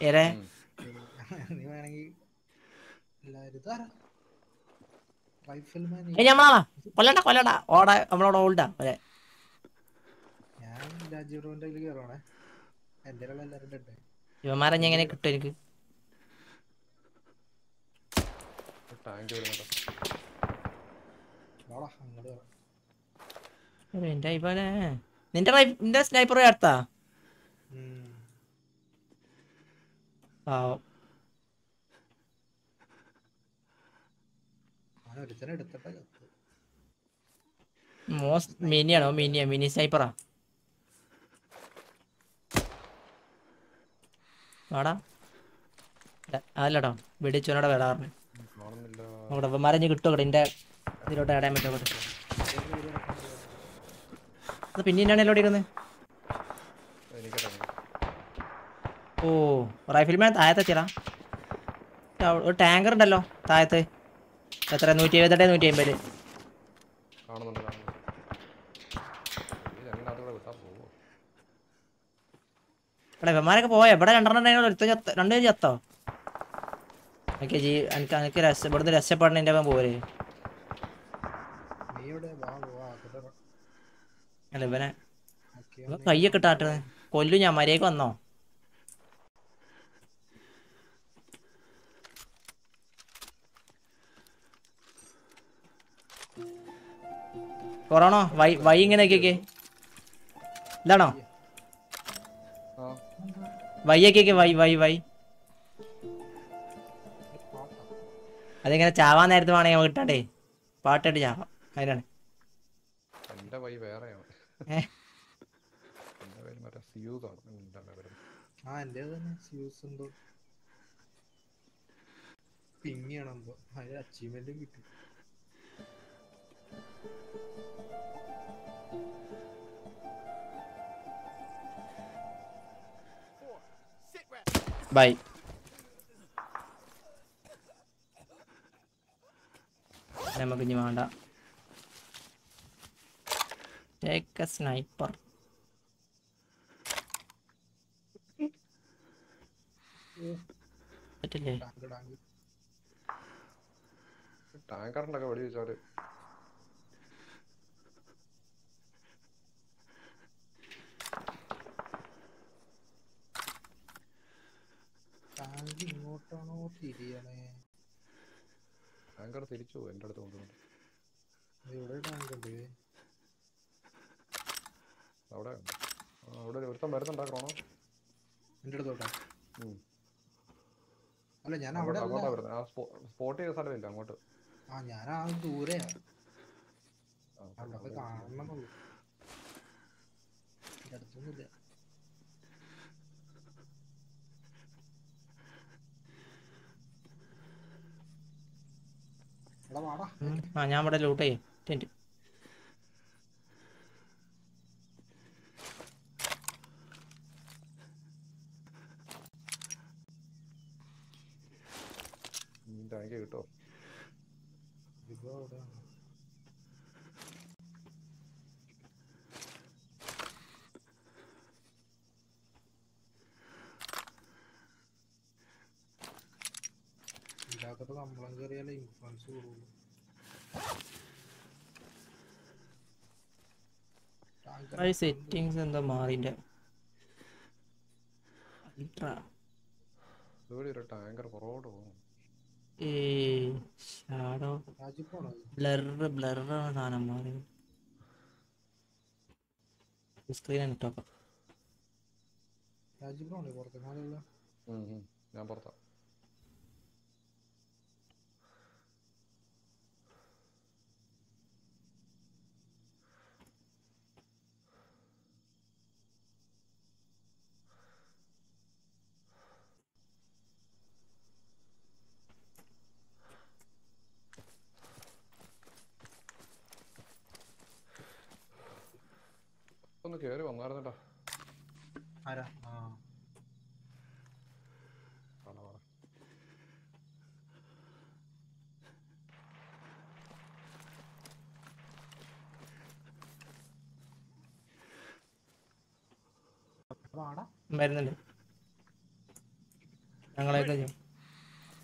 ഏരെ കൊല്ലണ്ട കൊല്ലണ്ട. ഓട നമ്മളോട് ഓൾഡാ അതെ ഇവന്മാരെ എങ്ങനെ കിട്ടും എനിക്ക്? ടാങ്ക് നിന്റെ നിന്റെ സ്നൈപ്പർ അടുത്താ. പാവം എടുത്തിട്ടേ മിനിയാണോ? മിനിയ മിനി സ്നൈപ്പറാ വാടാ. അല്ലടോ വെടിച്ചോനോടെ വേടാ പറഞ്ഞു. നോക്കട്ടെ ഇവന്മാരെ ഇനി കിട്ടുമോ എന്റെ ഇതിലോട്ട് ഇടാൻ പറ്റുമോ അത് പിന്നെ എന്നാണ് എല്ലാം ഇരുന്നത് ഓ റൈഫിൽ മാൻ താഴത്തെ ചില ഒരു ടാങ്കർ ഉണ്ടല്ലോ താഴത്ത്. എത്ര? നൂറ്റി എഴുപത്തെട്ട് നൂറ്റി അമ്പത് എടാ ഇവന്മാരൊക്കെ പോയോ? ഇവിടെ രണ്ടെണ്ണം ഉണ്ടായിരുന്നു? ഒരുത്ത ചത്ത രണ്ട് പേര് ചത്തോ? എനിക്ക് ജീ എനിക്ക് എനിക്ക് രക്ഷ ഇവിടുന്ന് രക്ഷപ്പെടണതിന്റെ അവൻ പോരെ. അല്ല ഇവനെ കയ്യൊക്കെ ഇട്ടാട്ടത് കൊല്ലു ഞാൻ മര്യാദയ്ക്ക് വന്നോ? കൊറോണോ? വൈ വൈ ഇങ്ങനെ ഒക്കെ ഇതാണോ വൈ ഒക്കെ വൈ വൈ വൈ. അതിങ്ങനെ ചാവാൻ നേരത്ത് വേണമെങ്കിൽ നമുക്ക് കിട്ടാണ്ടേ പാട്ടിട്ട് ചാവാം. അതിനാണ്. എന്റെ വൈ വേറെയാണ് ഏ? എന്റെ പേര് മറ്റേ സിയൂസ് ആണ്. എന്റെ ആ എന്റെ തന്നെ സ്യൂസ് എന്തോ. പിങ്ങിയാണ് എന്തോ. അതിന് അച്ചീവ്മെന്റും കിട്ടി. ബൈ നമുക്ക് ഇനി വേണ്ട. ടേക്ക് എ സ്നൈപ്പർ പറ്റില്ലേ? ടാങ്ക് ടാങ്ക് ടാങ്കറിന്റെ വെടി വെച്ചാൽ. ടാങ്ക് ഇങ്ങോട്ടാണോ തിരിയണേ? ടാങ്കർ തിരിച്ചു പോകും എന്റെ അടുത്ത് കൊണ്ടുവന്നു ടാങ്ക് അവിടെ. അവിടെ ഒരുത്തം വരുന്നുണ്ടാക്കണോ എന്റെ അടുത്തോട്ടാ? അല്ല ഞാൻ അവിടെ അങ്ങോട്ടാ വരുന്നത് ആ സ്പോട്ട് ചെയ്ത സ്ഥലമില്ല അങ്ങോട്ട്. ആ ഞാൻ ആ ദൂരെയാ. അവിടെ കാണണമെന്നുള്ളൂ. അടുത്തൊന്നുമില്ല എടാ വാടാ ഉം. ആ ഞാൻ ഇവിടെ ലൂട്ട് ചെയ്യും. ടെന്റ് ടാങ്ക് കിട്ടോ ഇതിനകത്തോട്ട് കമ്പളം കയറിയാലേ ഇൻഫ്ലുവൻസ് കൂടുള്ളൂ. സെറ്റിങ്സ് എന്താ മാറിന്റെ ടാങ്കർ പുറകോട്ട് പോകും. ഈ ഷാഡോ. ബ്ലർ ബ്ലർ സാധനം മാറി സ്ക്രീൻ. ഞാൻ പുറത്താ ഒന്ന് കേറി വന്നായിരുന്നല്ലോ ആരാ ആ കാണാ പറ വാടാ വരുന്നുണ്ട് ഞങ്ങളെ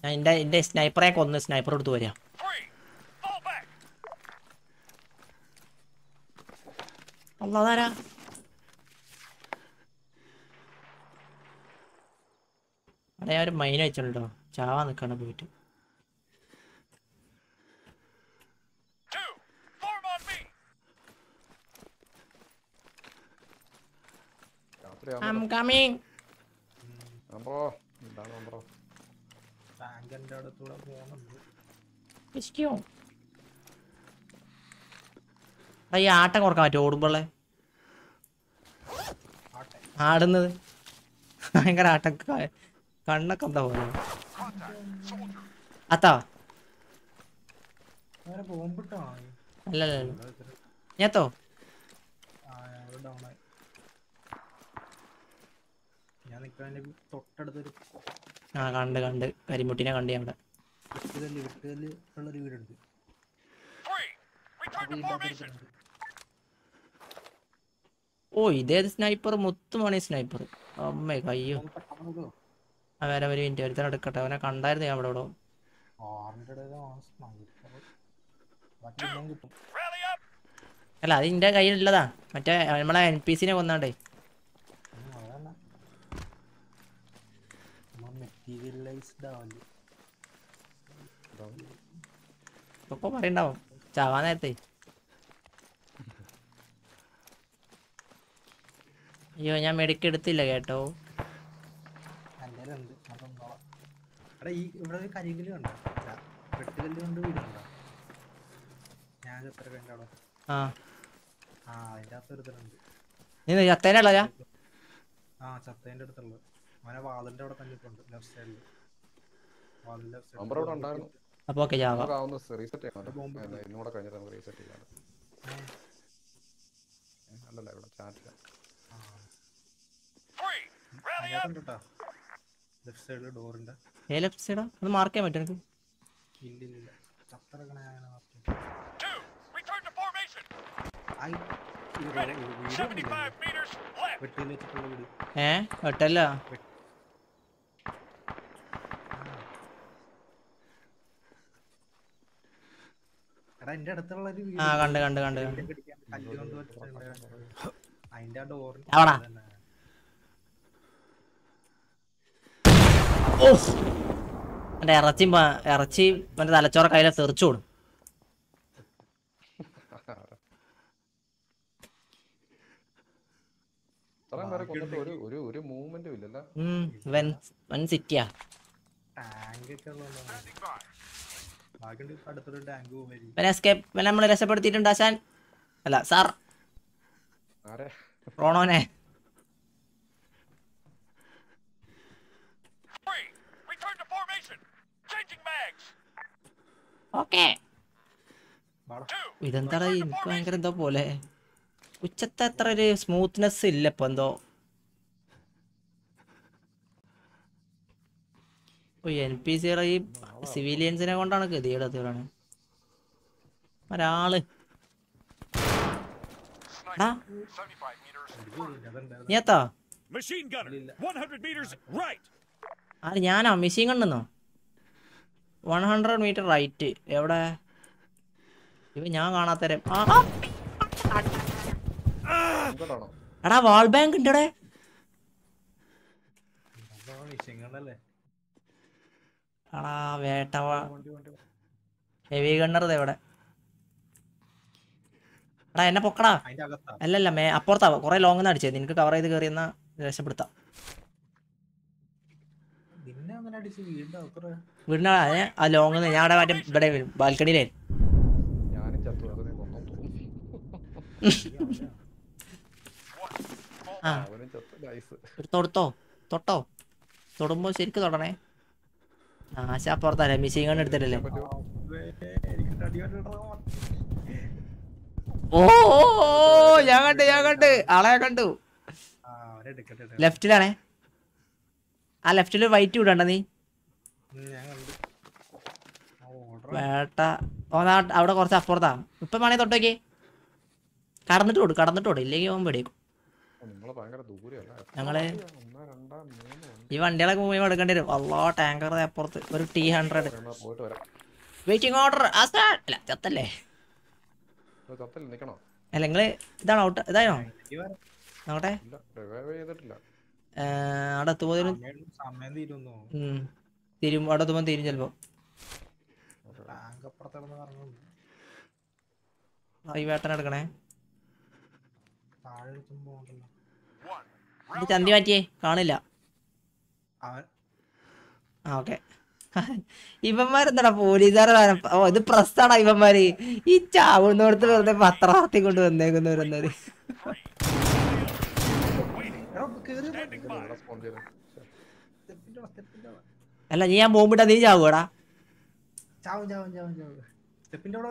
ഞാൻ എന്റെ എന്റെ സ്നൈപ്പറെ കൊന്ന് സ്നൈപ്പർ എടുത്ത് വരിക. അള്ളാതാരാ? അവിടെ ഞാൻ ഒരു മൈന വെച്ചിട്ടുണ്ടോ? ചാവാ നിൽക്കണ പോയിട്ട് Two. Form on me. രാത്രി ഐ എം കമ്മിങ് അപ്പോ ഇതാണ് ബ്രോ ടാങ്കിന്റെ അടുത്തൂടെ പോകുന്നുണ്ട് പിശിക്കോ ഈ ആട്ടം കുറയ്ക്കാൻ പറ്റുമോ ഓടുമ്പോളെ? ആട്ടെ. ആടുന്നത്? ഭയങ്കര ആട്ടം. കണ്ണൊക്കെ എന്താ പോലെ? അത്താ. അല്ലല്ല ഞാത്തോ ആ ഞങ്ങൾ ഡൗൺ ആയി നിൽക്കാൻ തൊട്ടടുത്തൊരു ആ കണ്ട് കണ്ട്. കരിമുട്ടിനെ കണ്ട് അവിടെ വെട്ടുകല്ല് വെട്ടുകല്ല് ഉള്ളൊരു വീടുണ്ട്. ഓ ഇതേത് സ്നൈപ്പർ മുത്തുമണി സ്നൈപ്പർ. അമ്മേ കയ്യോ? അവരെ ഒരു മിനിറ്റ് ഒരുത്തരം എടുക്കട്ടെ. അവനെ കണ്ടായിരുന്നു ഞാൻ അവിടെ. അല്ല അത് ഇന്റെ കയ്യിലുള്ളതാ. മറ്റേ നമ്മളെ എൻ പി സിനെ കൊന്നാണ്ടേ ഉം, അതന്നെ നമ്മൾ ആവല്ലേ ഇപ്പൊ പറയണ്ടാവും ചാവാൻ നേരത്തെ അയ്യോ ഞാൻ മെഡിക്ക് എടുത്തില്ല കേട്ടോ. അടുത്തുള്ളത്. അവനെ വാതിലിന്റെ അവിടെ തന്നെ ലെഫ്റ്റ് സൈഡിൽ വാതിൽ ലെഫ്റ്റ് നമ്പർ അവിടെ ഉണ്ടായിരുന്നു അപ്പൊ ഓക്കെ ചെയ്യാം. ഏ, ലെഫ്റ്റ് ഏ സൈഡാ അത് മാർക്ക് ചെയ്യാൻ പറ്റും എനിക്ക് ഇല്ല ഇല്ല ചത്തിറക്കണ ഞാൻ അങ്ങനെ നോക്കി Two. Return to formation. ആ ഈ- ഈ Ready. റോ- വീട് Seventy-five meters left. വെട്ടിയിൽ വെച്ചിട്ടുള്ള വീട് ഏ വെട്ടല്ല എന്റെ അടുത്തുള്ള ഒരു വീട് ആ കണ്ട് കണ്ട് കണ്ട്. അതിന്റെ ഡോറിന് ഇറച്ചി ഇറച്ചി മറ്റേ തലച്ചോറ കയ്യിലെ തെറിച്ചു കൊടുക്കും ഒരു ഒരു ഒരു മൂവ്മെന്റും ഇല്ലല്ലോ. വൻ വൻ സിറ്റിയാ ടാങ്ക് ഒക്കെ നമ്മൾ രക്ഷപ്പെടുത്തിയിട്ടുണ്ട് ആശാൻ. അല്ല സാർ റോണോനെ. ഓക്കെ. ഇതെന്താ എനിക്ക് ഭയങ്കര എന്തോ പോലെ. ഉച്ചത്തെ അത്ര ഒരു സ്മൂത്ത്നെസ് ഇല്ല ഇപ്പൊ എന്തോ. എൻ പി സിയുടെ ഈ സിവിലിയൻസിനെ കൊണ്ടാണ് ഗതിയുടെ തീരാണ് ഒരാൾ. ആര് ഞാനാ? മെഷീൻ കണ്ടെന്നോ വൺ ഹൺഡ്രഡ് മീറ്റർ റൈറ്റ് എവിടെ? ഇവ ഞാൻ കാണാത്തരം. എടാ വാൾ ബാങ്ക് ഉണ്ട് ഇവിടെ വിഷയങ്ങളല്ലേ എടാ വേട്ട വണ്ടി വണ്ടി. ഹെവി ഗണ്ണർ എവിടെ എടാ എന്നെ പൊക്കടാ. അല്ലല്ല മേ അപ്പുറത്താ. കുറെ ലോങ് നിന്ന് അടിച്ചത് നിനക്ക് കവർ ചെയ്ത് കയറിയെന്ന രക്ഷപ്പെടുത്താം. വീടിനാ ആ ലോങ് ഞാൻ അവിടെ മറ്റേ ഇവിടെ ബാൽക്കണിയിലേ. ഞാനും ചത്തു. അതിനെ കൊന്നു തോന്നുന്നു ആ. എടുത്തോ എടുത്തോ തൊട്ടോ? തൊടുമ്പോ ശരിക്ക് തൊടണേ. ആശ പുറത്താ മിഷീൻ കണ്ണ് എടുത്തിട്ടല്ലേ ഓ ഞാൻ കണ്ട് ഞാൻ കണ്ട്. ആളെ കണ്ടു. ലെഫ്റ്റിലാണേ. ആ ലെഫ്റ്റിൽ വൈറ്റ് വിടണ്ട നീ? ഞാൻ കണ്ടു. വേട്ട. ഓ അവിടെ കുറച്ച് അപ്പുറത്താ. ഇപ്പൊ വേണേ തൊട്ടേക്ക് കടന്നിട്ട് കൊടു കടന്നിട്ട് കൊടു ഇല്ലെങ്കിൽ ഓൻ പേടിയേക്കും ഞങ്ങൾ ഈ വണ്ടികളൊക്കെ മൂവ് എടുക്കേണ്ടി വരും. അല്ലോ ടാങ്കർ അപ്പുറത്ത്. ഒരു ടി ഹൺഡ്രഡ് എന്നാ പോയിട്ട് വരാം വെയിറ്റിംഗ് ഓർഡർ അല്ല ചത്തല്ലേ? അല്ല നിങ്ങൾ ഇതാണ് ഔട്ട് ഇതായോ? ചെയ്തിട്ടില്ല. അവിടെ എത്തുമ്പോൾ സമയം തീരുന്നു? തിരും അവിടെ എത്തുമ്പോ തിരും ചെലപ്പോ. ഈ വേട്ടന എടുക്കണേ. എത്തുമ്പോ ചന്തി മാറ്റിയേ കാണില്ല. അവൻ. ആ ഓക്കെ. ഇവന്മാരെന്താടാ പോലീസുകാരെ ഓ ഇത് പ്രസ്സാണ് ഇവന്മാര്. ഈ ചാവുന്നോടത്ത് വെറുതെ പത്രം നടത്തി കൊണ്ട് വന്നേക്കുന്നവരെന്നൊരു. അല്ല നീ ഞാൻ ബോംബിട്ടാ നീ ചാവുകടാ ചാവും ചാവും ചാവും ചാവും. സ്റ്റെപ്പിന്റെ അവിടെ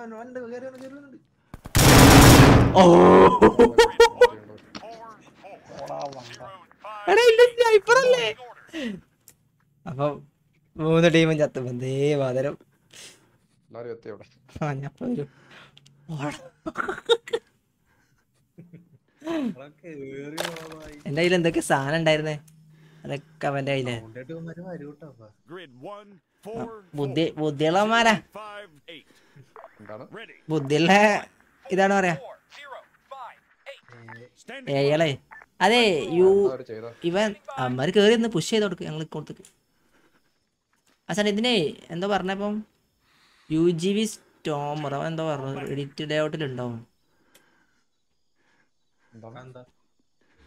കേറി വന്നു, ഓ. എടാ ഇല്ല സ്നൈപ്പർ അല്ലേ അപ്പൊ മൂന്ന് ടീമും ചത്ത്. എന്തേ വാതരം എല്ലാരും എത്തി അവിടെ ആ ഞാൻ ഇപ്പൊ വരും. ഓടാ. എടാ, കേറി വാ, ഭായി. എന്റെ കയ്യിൽ എന്തൊക്കെ സാധനം ഉണ്ടായിരുന്നേ? അതൊക്കെ അവന്റെ കയ്യിൽ. ബുദ്ധി ബുദ്ധിയുള്ളവന്മാരാ. ബുദ്ധിയുള്ള ഇതാണ് പറയാ? Four, അതെ യു ഇവൻ അമ്മമാര് കേറി ഒന്ന് പുഷ് ചെയ്ത് കൊടുക്കും ഞങ്ങൾ കൊടുത്തേക്ക്. അച്ഛൻ ഇതിനെ എന്തോ പറഞ്ഞപ്പം യു ജി വി സ്റ്റോമർ അവൻ എന്തോ പറഞ്ഞു എഡിറ്റ് ലേഔട്ടിലുണ്ടാവും എന്താ?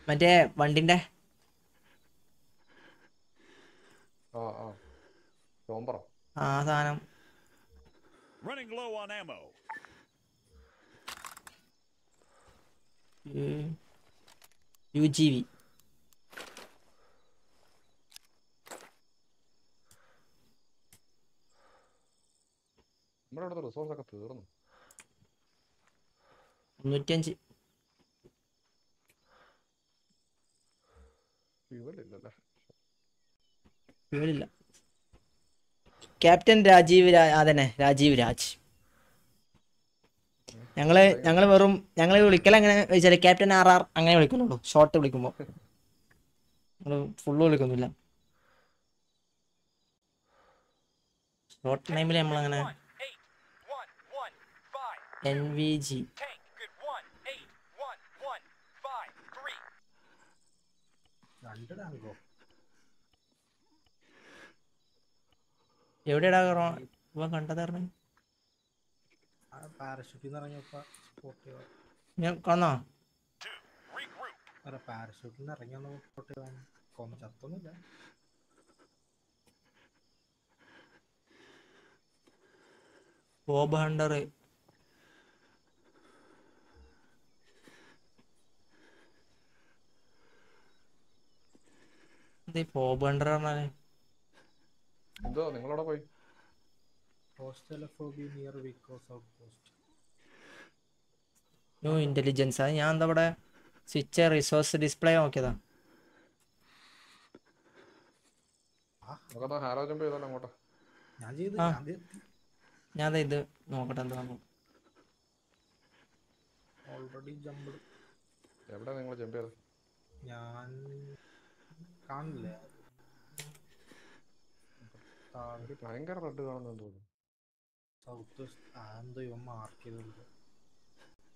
മറ്റേ വണ്ടിന്റെ? ആ സാധനം. Running low on ammo. U G V നമ്മുടെ അടുത്ത് റിസോഴ്സ് ഒക്കെ തീർന്നു. മുന്നൂറ്റഞ്ച് ക്യാപ്റ്റൻ രാജീവ് അതന്നെ രാജീവ് രാജ്. ഞങ്ങൾ ഞങ്ങൾ വെറും ഞങ്ങൾ വിളിക്കൽ അങ്ങനെ വെച്ചാൽ ക്യാപ്റ്റൻ ആർ ആർ അങ്ങനെ വിളിക്കുന്നുള്ളൂ. ഷോർട്ട് വിളിക്കുമ്പോ. ഫുള്ള് വിളിക്കൊന്നുമില്ല. ഷോർട്ട് ടൈമിൽ നമ്മളങ്ങനെ. എൻ വി ജി എവിടെയാടാ one, പാരഷൂട്ടിൽ നിന്ന് ഇറങ്ങിയപ്പോ സ്പോട്ട് ഞാൻ കൊന്നോ. Regroup. അല്ല പാരഷൂട്ടിൽ നിന്ന് ഇറങ്ങി വന്ന് സ്പോട്ട് ചെയ്താണ് കൊന്ന ചത്തൊന്നുമില്ല. ബോബ് ഹണ്ടർ ബോബ് ഹണ്ടർ പറഞ്ഞാൽ? എന്തോ നിങ്ങളവിടെ പോയി. ഹോസ്റ്റലോഫോബി near because out post new intelligence അത് ഞാൻ എന്താ ഇവിടെ സ്വിച്ച് റിസോഴ്സ് ഡിസ്പ്ലേ നോക്കിയതാ ഞാൻ ചെയ്ത് ആ. ഞാൻ ഞാൻ ദേ ഇത് നോക്കട്ടെ എന്താ ഓൾറെഡി ജമ്പ് എവിടെ നിങ്ങൾ ജമ്പ് ചെയ്തത്? ഞാൻ കാണില്ല? ഭയങ്കര റെഡ് കാണുന്നെന്ന് തോന്നുന്നു. സൗത്ത് ഇവൻ മാർക്ക് ചെയ്തിട്ടുണ്ട്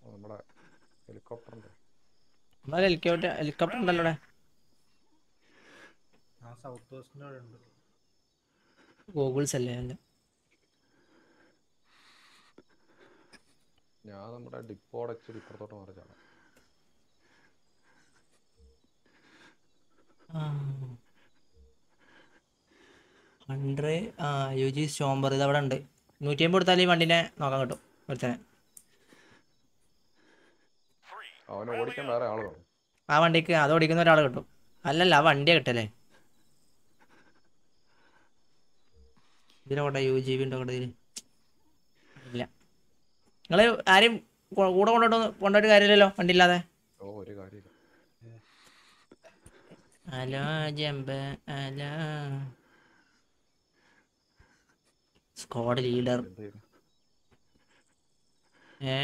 ആ, നമ്മുടെ ഹെലികോപ്റ്ററിന്റെ നമ്മളെ ഹെലികോപ്റ്റർ ഹെലികോപ്റ്റർ ഉണ്ടല്ലോ ആ സൗത്ത് വെസ്റ്റിന്റെ അവിടെ ഉണ്ട്. ഗൂഗിൾസ് അല്ലേ അല്ല ഞാൻ നമ്മുടെ ഡിപ്പോടെ ഇച്ചിരി ഇപ്പുറത്തോട്ട് മറിച്ചാണ് ഹൺഡ്രഡ് ആ. യു ജി സ്റ്റോംബർ ഇത് അവിടെ ഉണ്ട്. നൂറ്റി അമ്പത് കൊടുത്താൽ ഈ വണ്ടിനെ നോക്കാൻ കിട്ടും ഒരുത്തനെ. ആ വണ്ടിക്ക് അത് ഓടിക്കുന്ന ഒരാൾ കിട്ടും. അല്ലല്ല ആ വണ്ടിയാ കിട്ടല്ലേ ഇതിലോട്ടെ യു ജി ബി ഉണ്ടോ ഇതിൽ ഇല്ല നിങ്ങൾ ആരും കൂടെ കൊണ്ടോട്ട് കൊണ്ടൊരു കാര്യമില്ലല്ലോ വണ്ടി ഇല്ലാതെ ഹലോ ജമ്പ ഹലോ സ്ക്വാഡ് ലീഡർ ഏ?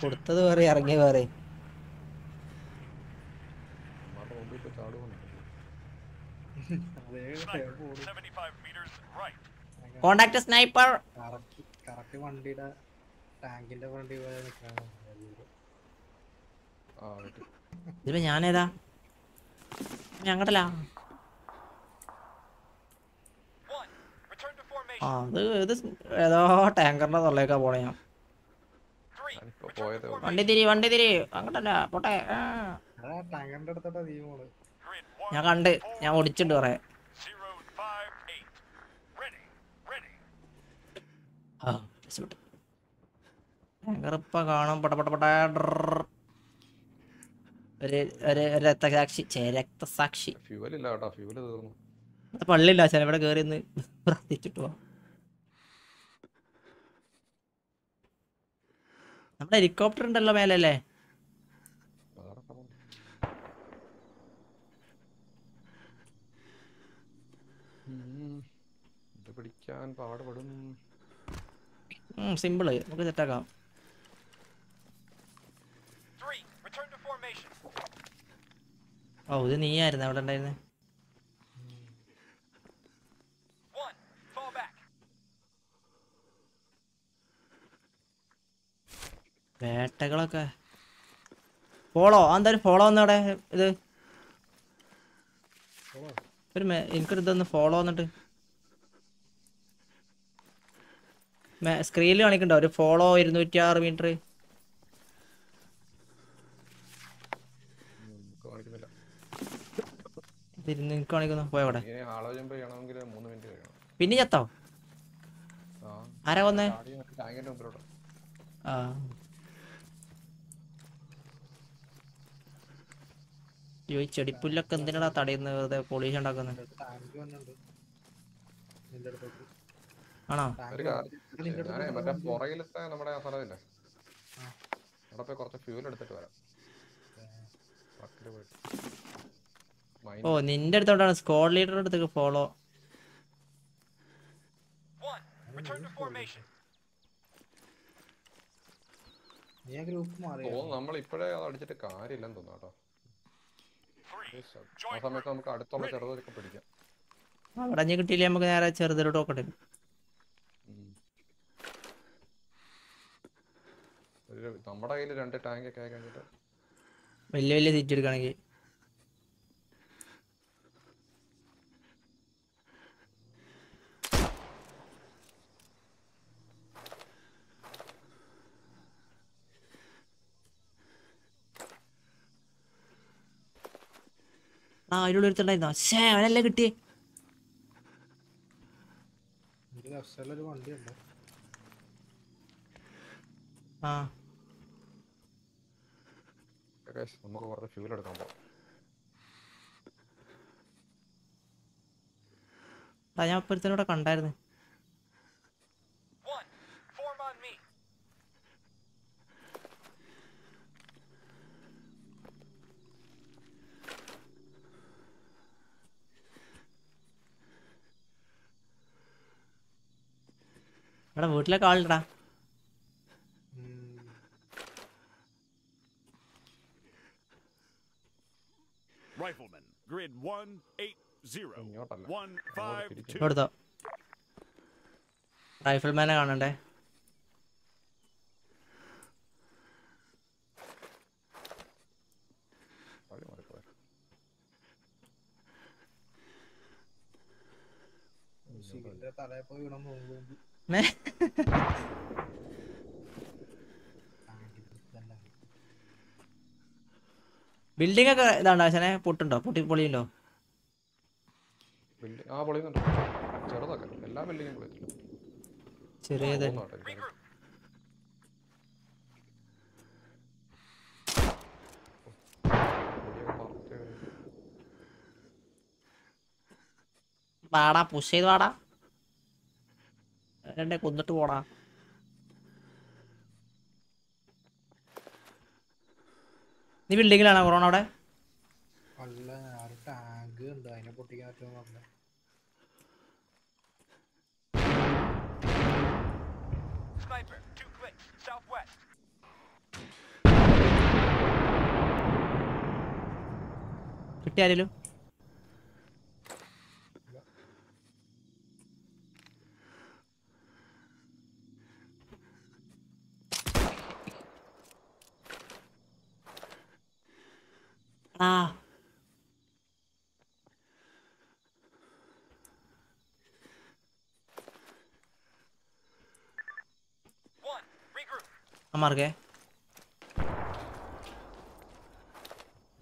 കൊടുത്തത് വേറെ ഇറങ്ങിയ വേറെ മാരുടെ മുമ്പിൽ പോയി ചാടുവന്നു അതേ Sniper. 75 meters right. Contact sniper correct വണ്ടിയുടെ ടാങ്കിന്റെ ഫ്രണ്ടിൽ പോയി നിൽക്കണം ആ കിട്ടി ഇതിപ്പോ ഞാനേതാ? ഞങ്ങടല്ല ആ അത് ഇത് ഏതോ ടാങ്കറിന്റെ തൊള്ളേക്കാ പോണേ ഞാൻ. വണ്ടി തിരി വണ്ടി തിരി. അങ്ങോട്ടല്ല പോട്ടെ. ആ. ടാങ്കറിന്റെ അടുത്തോട്ടാ നീ പോണ് ഞാൻ കണ്ട് ഞാൻ ഓടിച്ചിട്ടുണ്ട് കൊറേ. ഇപ്പൊ കാണും. ഒരു ഒരു രക്തസാക്ഷി രക്തസാക്ഷി. ഇവിടെ പള്ളിയില്ല ഇവിടെ കയറി പ്രാർത്ഥിച്ചിട്ട് പോവാം. നമ്മുടെ ഹെലികോപ്റ്റർ ഉണ്ടല്ലോ മേലല്ലേ? പിടിക്കാൻ പാടുപെടും. സിമ്പിൾ നമുക്ക് സെറ്റാക്കാം Three. Return to formation. ഓ ഇത് നീയായിരുന്നു. അവിടെ ഉണ്ടായിരുന്നെ വേട്ടകളൊക്കെ. ഫോളോ എന്തായാലും ഫോളോ വന്നവിടെ ഇത്. ഒരു എനിക്കൊരു ഇതൊന്ന് ഫോളോ വന്നിട്ട്. സ്ക്രീനിൽ കാണിക്കണ്ട ഒരു ഫോളോ ഇരുന്നൂറ്റി ആറ് മീറ്റർ കാണിക്കുന്നു. പോയവിടെ പിന്നെ ചത്തോ? ആരാ ആ. അയ്യോ ഈ ചെടിപ്പുല്ലൊക്കെ എന്തിനാടാ തടയുന്നത് വെറുതെ പൊളീഷൻ ഉണ്ടാക്കുന്നത് ടാങ്ക് വന്നിട്ടുണ്ട് ആണോ? ഒരു കാര്യം ഞാനേ മറ്റേ പുറകിലത്തെ നമ്മുടെ ആ സ്ഥലമില്ലേ അവിടെ പോയി കുറച്ച് ഫ്യൂൽ എടുത്തിട്ട് വരാം. ഓ നിന്റെ അടുത്തോട്ടാണ് സ്ക്വാഡ് ലീഡറുടെ അടുത്തേക്ക് ഫോളോ നമ്മളിപ്പോഴേ. നീ ഗ്രൂപ്പ് മാറി തോന്നുന്നു നമ്മൾ ഇപ്പോഴേ അത് അടിച്ചിട്ട് കാര്യമില്ലെന്ന് തോന്നാട്ടോ. ആ സമയത്ത് നമുക്ക് അടുത്തുള്ള ചെറുതൊക്കെ പിടിക്കാം. അവിടെ ഇനി കിട്ടിയില്ലേ നമുക്ക് നേരെ ചെറുതിലോട്ട് നോക്കട്ടെ നമ്മുടെ കയ്യിൽ രണ്ട് ടാങ്ക് ഒക്കെ ആയി കഴിഞ്ഞിട്ട് വലിയ വലിയ സീറ്റ് എടുക്കുകയാണെങ്കിൽ ആ അതിനുള്ള ഒരുത്തുണ്ടായിരുന്നോ ശേ അവനല്ലേ കിട്ടിയേ. ആ. guys, നമുക്ക് കുറച്ച് ഫ്യൂൽ എടുക്കാൻ പോകാം ഞാൻ ഇപ്പഴത്തേനൂടെ കണ്ടായിരുന്നു. ഇവിടെ വീട്ടിലൊക്കെ ആളുണ്ടാ ഉം. Rifleman. Grid one eight zero. ഇങ്ങോട്ടല്ല One five two. കൊടുത്തോ റൈഫിൾമാനെ കാണണ്ടേ തലയിൽ പോയി വീണ പോകുമ്പോ മേ. ബിൽഡിംഗ് ഒക്കെ ഇതാണ്ടോ അച്ഛനെ പൊട്ടുണ്ടോ? പൊട്ടി പൊളിയുണ്ടോ? ബിൽഡിംഗ് ആ പൊളിയുന്നുണ്ട്. ചെറുതൊക്കെ. എല്ലാ ബിൽഡിങ്ങും പൊളിയിട്ടില്ല ചെറിയത്. വാടാ പുഷ് ചെയ്ത് വാടാ. രണ്ടേ കൊന്നിട്ട് പോടാ നീ ബിൽഡിങ്ങിലാണോ കൊറോണ അവിടെ ടാങ്ക് ഉണ്ട് അതിനെ പൊട്ടിക്കാൻ പറ്റുമെന്ന് പറഞ്ഞു Sniper. Two clicks. Southwest. Ah. ആ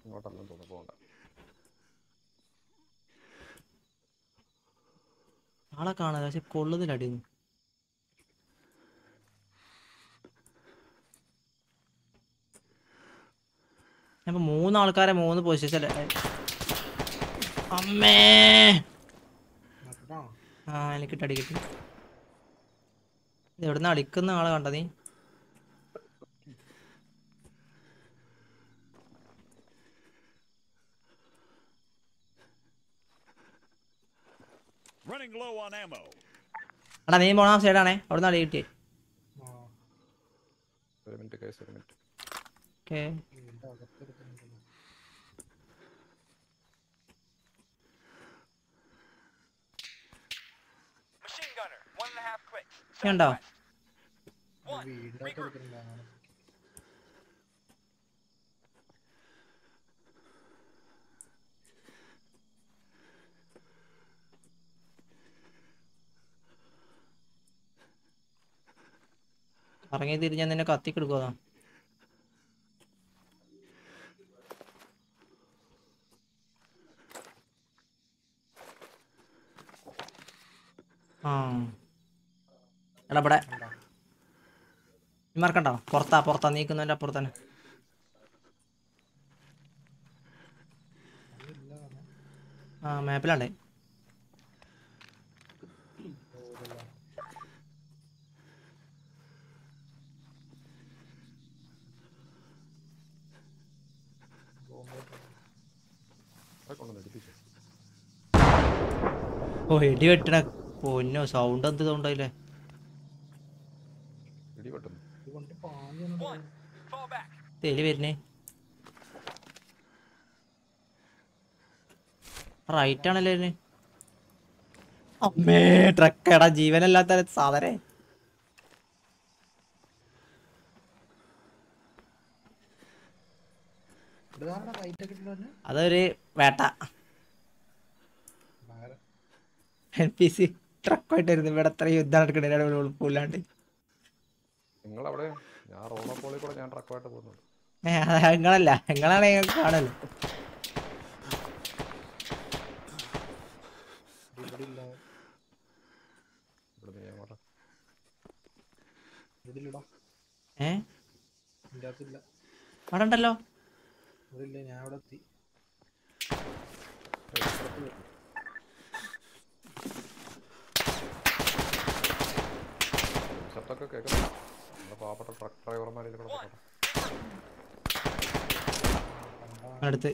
ഇങ്ങോട്ടൊന്നും പോകണ്ട. നാളെ കാണാതെ പക്ഷെ കൊള്ളുന്നില്ല അടിയൊന്നും. ഞാൻ മൂന്ന് ആൾക്കാരെ മൂന്ന് പൊസിഷൻ അമ്മേ. ആ എനിക്ക് അടി കിട്ടി. ഇത് എവിടുന്ന് അടിക്കുന്ന ആളെ കണ്ട നീ? Running low on ammo. എടാ നീ പോണ സൈഡാണേ അവിടുന്ന് അടി കിട്ടിയേ. ഒരു മിനിറ്റ് കേസ് ഒരു മിനിറ്റ് ഓക്കേ അകത്തെടുത്തിട്ടുണ്ടായിരുന്നു ഇറങ്ങി തിരിഞ്ഞാൽ നിന്നെ കത്തിക്കെടുക്കുവാ എടാ ഇവിടെ. നീ മറക്കണ്ടോ. പുറത്താ പുറത്താ. നീക്കുന്നതിന്റെ അപ്പുറത്ത് തന്നെ. ആ മാപ്പിലാണ്ടേ. ഓ ഇടി വെട്ടണ പൊന്നോ സൗണ്ട് എന്ത് സൗണ്ടായില്ലേ. തെലി വരുന്നേ. റൈറ്റ് ആണല്ലേ വരുന്നേ? അമ്മേ ട്രക്കടാ ജീവനല്ലാത്ത സാധനം. അതൊരു വേട്ട. എൻ പി സി ട്രക്കായിട്ടായിരുന്നു ഇവിടെ അത്ര യുദ്ധം നടക്കണേ. ഉൾപ്പില്ലാണ്ട് ഞാൻ റോഡോ കൂടെ ഞാൻ ട്രക്കുമായിട്ട് പോകുന്നുണ്ട്. ഏ അത് നിങ്ങളല്ല. നിങ്ങളാണ് ഞങ്ങൾക്ക് കാണല്ലോ അവിടെ ഉണ്ടല്ലോ. ഞാൻ അവിടെ എത്തി. സെറ്റൊക്കെ കേൾക്കുന്നു പാവപ്പെട്ട ട്രക്ക് കൂടെ പോകട്ടെ അടുത്ത്.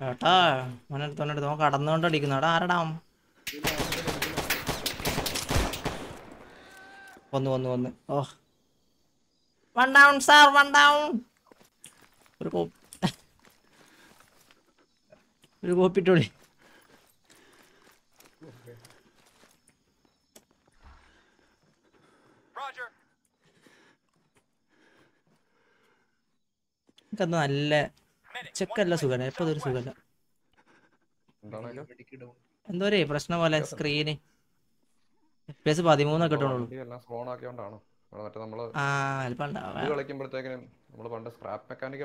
ഏട്ടാ മോനെടുത്ത് മോനെടുത്ത് കടന്നുകൊണ്ട് അടിക്കുന്നു എടാ ആരടാ? വന്നു വന്നു വന്ന്. ഓ. One down sir one down ഒരു കോപ്പി ഒരു കോപ്പിട്ടോളി. എനിക്കത് നല്ല. ചെക്കല്ല സുഖല്ല? ഇപ്പൊ അതൊരു സുഖല്ല. എന്തോരേ പ്രശ്നം പോലെ സ്ക്രീന് എഫ് പതിമൂന്നൊക്കെ ഇട്ടോളൂ നമ്മൾ പണ്ട് സ്ക്രാപ്പ് മെക്കാനിക്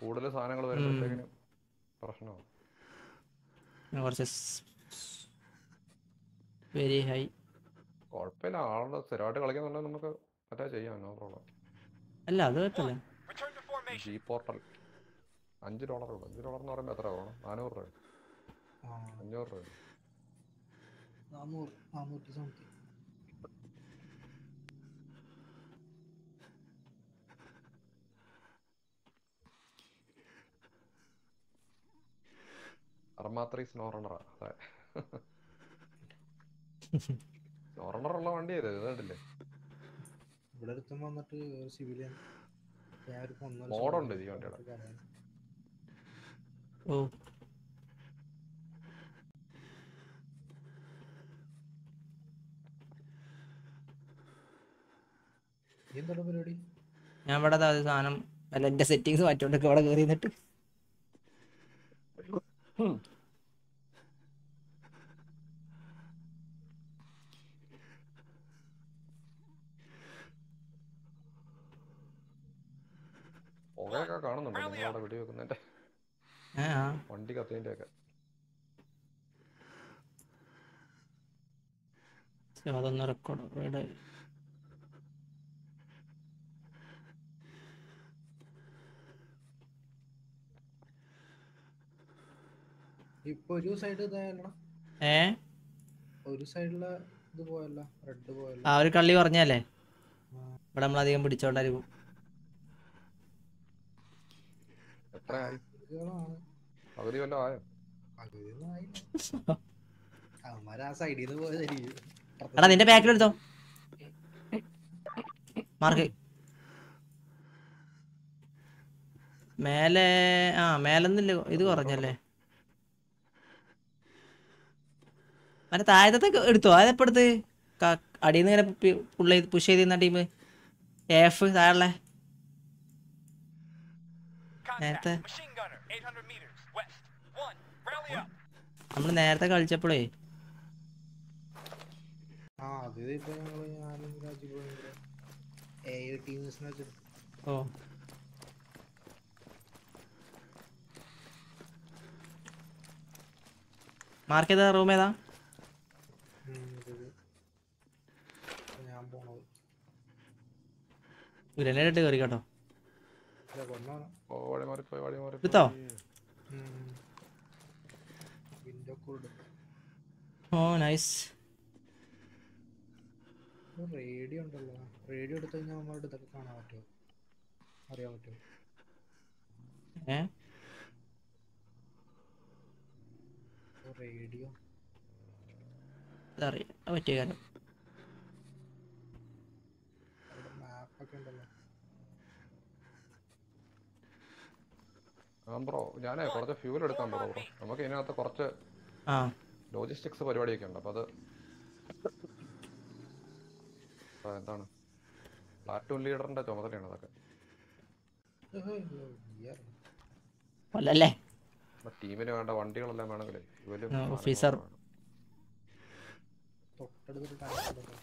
കൂടുതൽ സാധനങ്ങൾ വരുമ്പോഴത്തേക്കിനും പ്രശ്നമാണ് കുറച്ച് വെരി ഹൈ കുഴപ്പമില്ല. ആളുടെ സ്ഥിരമായിട്ട് കളിക്കുന്നുണ്ടെങ്കിൽ നമുക്ക് മറ്റേ ചെയ്യാം നോ പ്രോബ്ലം അല്ല അത് കുഴപ്പമില്ല. ജി പോർട്ടൽ അഞ്ച് ഡോളർ ഉള്ളു അഞ്ച് ഡോളർ എന്ന് പറയുമ്പോൾ എത്ര വേണം നാനൂറ് രൂപ അഞ്ഞൂറ് രൂപ നാന്നൂറ് നാന്നൂറ്റി സംതിങ്. അർമാത്രി അതെ. ഇത് കണ്ടില്ലേ? ഇവിടെ വന്നിട്ട് സിവിലിയൻ മോഡുണ്ട് ഈ വണ്ടിയുടെ. ഓ ഞാൻ ഇവിടെ സാധനം അല്ല എന്റെ സെറ്റിങ്സ് മാറ്റോണ്ടൊക്കെ ഇവിടെ കയറി നിന്നിട്ട് പുകയൊക്കെ കാണുന്നുണ്ട് നിങ്ങൾ അവിടെ വെടി വെക്കുന്നതിന്റെ ആ ആ. വണ്ടി കത്തിയതിന്റെ ഒക്കെ അതൊന്ന് റെക്കോർഡ് ഇപ്പൊ ഒരു സൈഡ് ഇതായല്ലോ ഏ? ഒരു സൈഡിലെ ഇത് പോയല്ല റെഡ് പോയല്ല. ആ ഒരു കള്ളി പറഞ്ഞല്ലേ ഇവിടെ പിടിച്ചോണ്ടായിരിക്കും പകുതി ആയോ? നിന്ന് പോയതായിരിക്കും. എടാ നിന്റെ ബാക്കിൽ എടുത്തോ. മാർക്ക് മേലെ ആ മേലെന്നില്ല ഇത് കുറഞ്ഞല്ലേ? മറ്റേ താഴത്തെ എടുത്തു അതെപ്പോ എടുത്ത് അടിയിൽ നിന്ന് ഇങ്ങനെ പുള്ളി പുഷ് ചെയ്ത് ടീം എഫ് താഴെ. നേരത്തെ Machine gunner, 800 meters west. One, rally up. നമ്മൾ നേരത്തെ കളിച്ചപ്പോഴേ ഓ മാർക്ക് ചെയ്ത റൂം ഏതാ ഉം, ഇത് ഇത്. ഇപ്പൊ ഞാൻ പോണത് ഗ്രനേഡ് ഇട്ട് കയറി കേട്ടോ എടുത്തോ? ഓ നൈസ് റേഡിയോ ഉണ്ടല്ലോ. റേഡിയോ എടുത്തു കഴിഞ്ഞാൽ നമ്മളുടെ ഇതൊക്കെ കാണാൻ പറ്റുമോ? അറിയാൻ പറ്റുമോ? റേഡിയോ. ഇതറിയാം പറ്റിയ കാര്യം അവിടെ മാപ്പൊക്കെ ഉണ്ടല്ലോ. ബ്രോ ഞാനേ കുറച്ച് ഫ്യൂൽ എടുക്കാൻ ബ്രോ ബ്രോ. നമുക്ക് ഇതിനകത്ത് കുറച്ച് ആ. ലോജിസ്റ്റിക്സ് പരിപാടിയൊക്കെ ഉണ്ട്. അപ്പൊ അത് എന്താണ്? പ്ലാറ്റൂൺ ലീഡറിന്റെ ചുമതലയാണ് അതൊക്കെ. ടീമിന് വേണ്ട വണ്ടികളെല്ലാം വേണമെങ്കിലേ ഓഫീസർ. തൊട്ടടുത്തൊരു ടാങ്ക് ഉണ്ടല്ലോ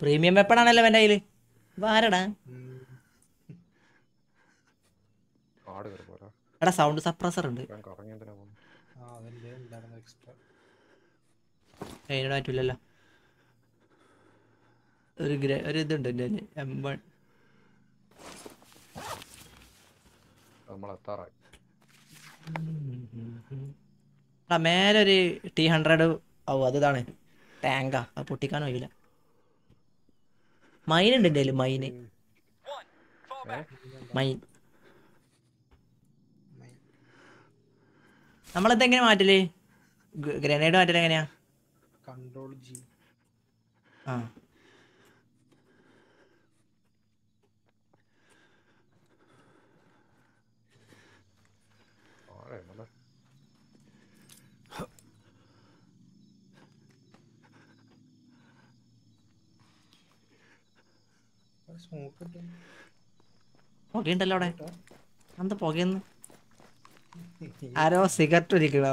പ്രീമിയം വെപ്പണാണല്ലോ എന്റെ കയ്യിൽ ആരടാ? എടാ സൗണ്ട് സപ്രസർ ഉണ്ട്. അതിനോട് പറ്റില്ലല്ലോ ഒരു ഗ്രേ ഒരു ഇതുണ്ട് എന്റെ. എം വൺ മേലെ ഒരു ടി ഹൺഡ്രഡ് ആവും അത് ഇതാണ്. ടാങ്കാ അത് പൊട്ടിക്കാൻ കഴിയില്ല മൈൻ ഉണ്ട് എന്റെ മൈന്. മൈൻ. മൈൻ നമ്മളെന്തെങ്ങനെ മാറ്റൽ? ഗ്രനേഡ് മാറ്റൽ എങ്ങനെയാ? കൺട്രോൾ ജി ആ ആടെ നല്ല സ്മോക്ക് ഇട്ടു പുകയുണ്ടല്ലോ അവിടെ. എന്താ പുകയെന്ന്? ആരോ സിഗരറ്റ് ഒരിക്കണ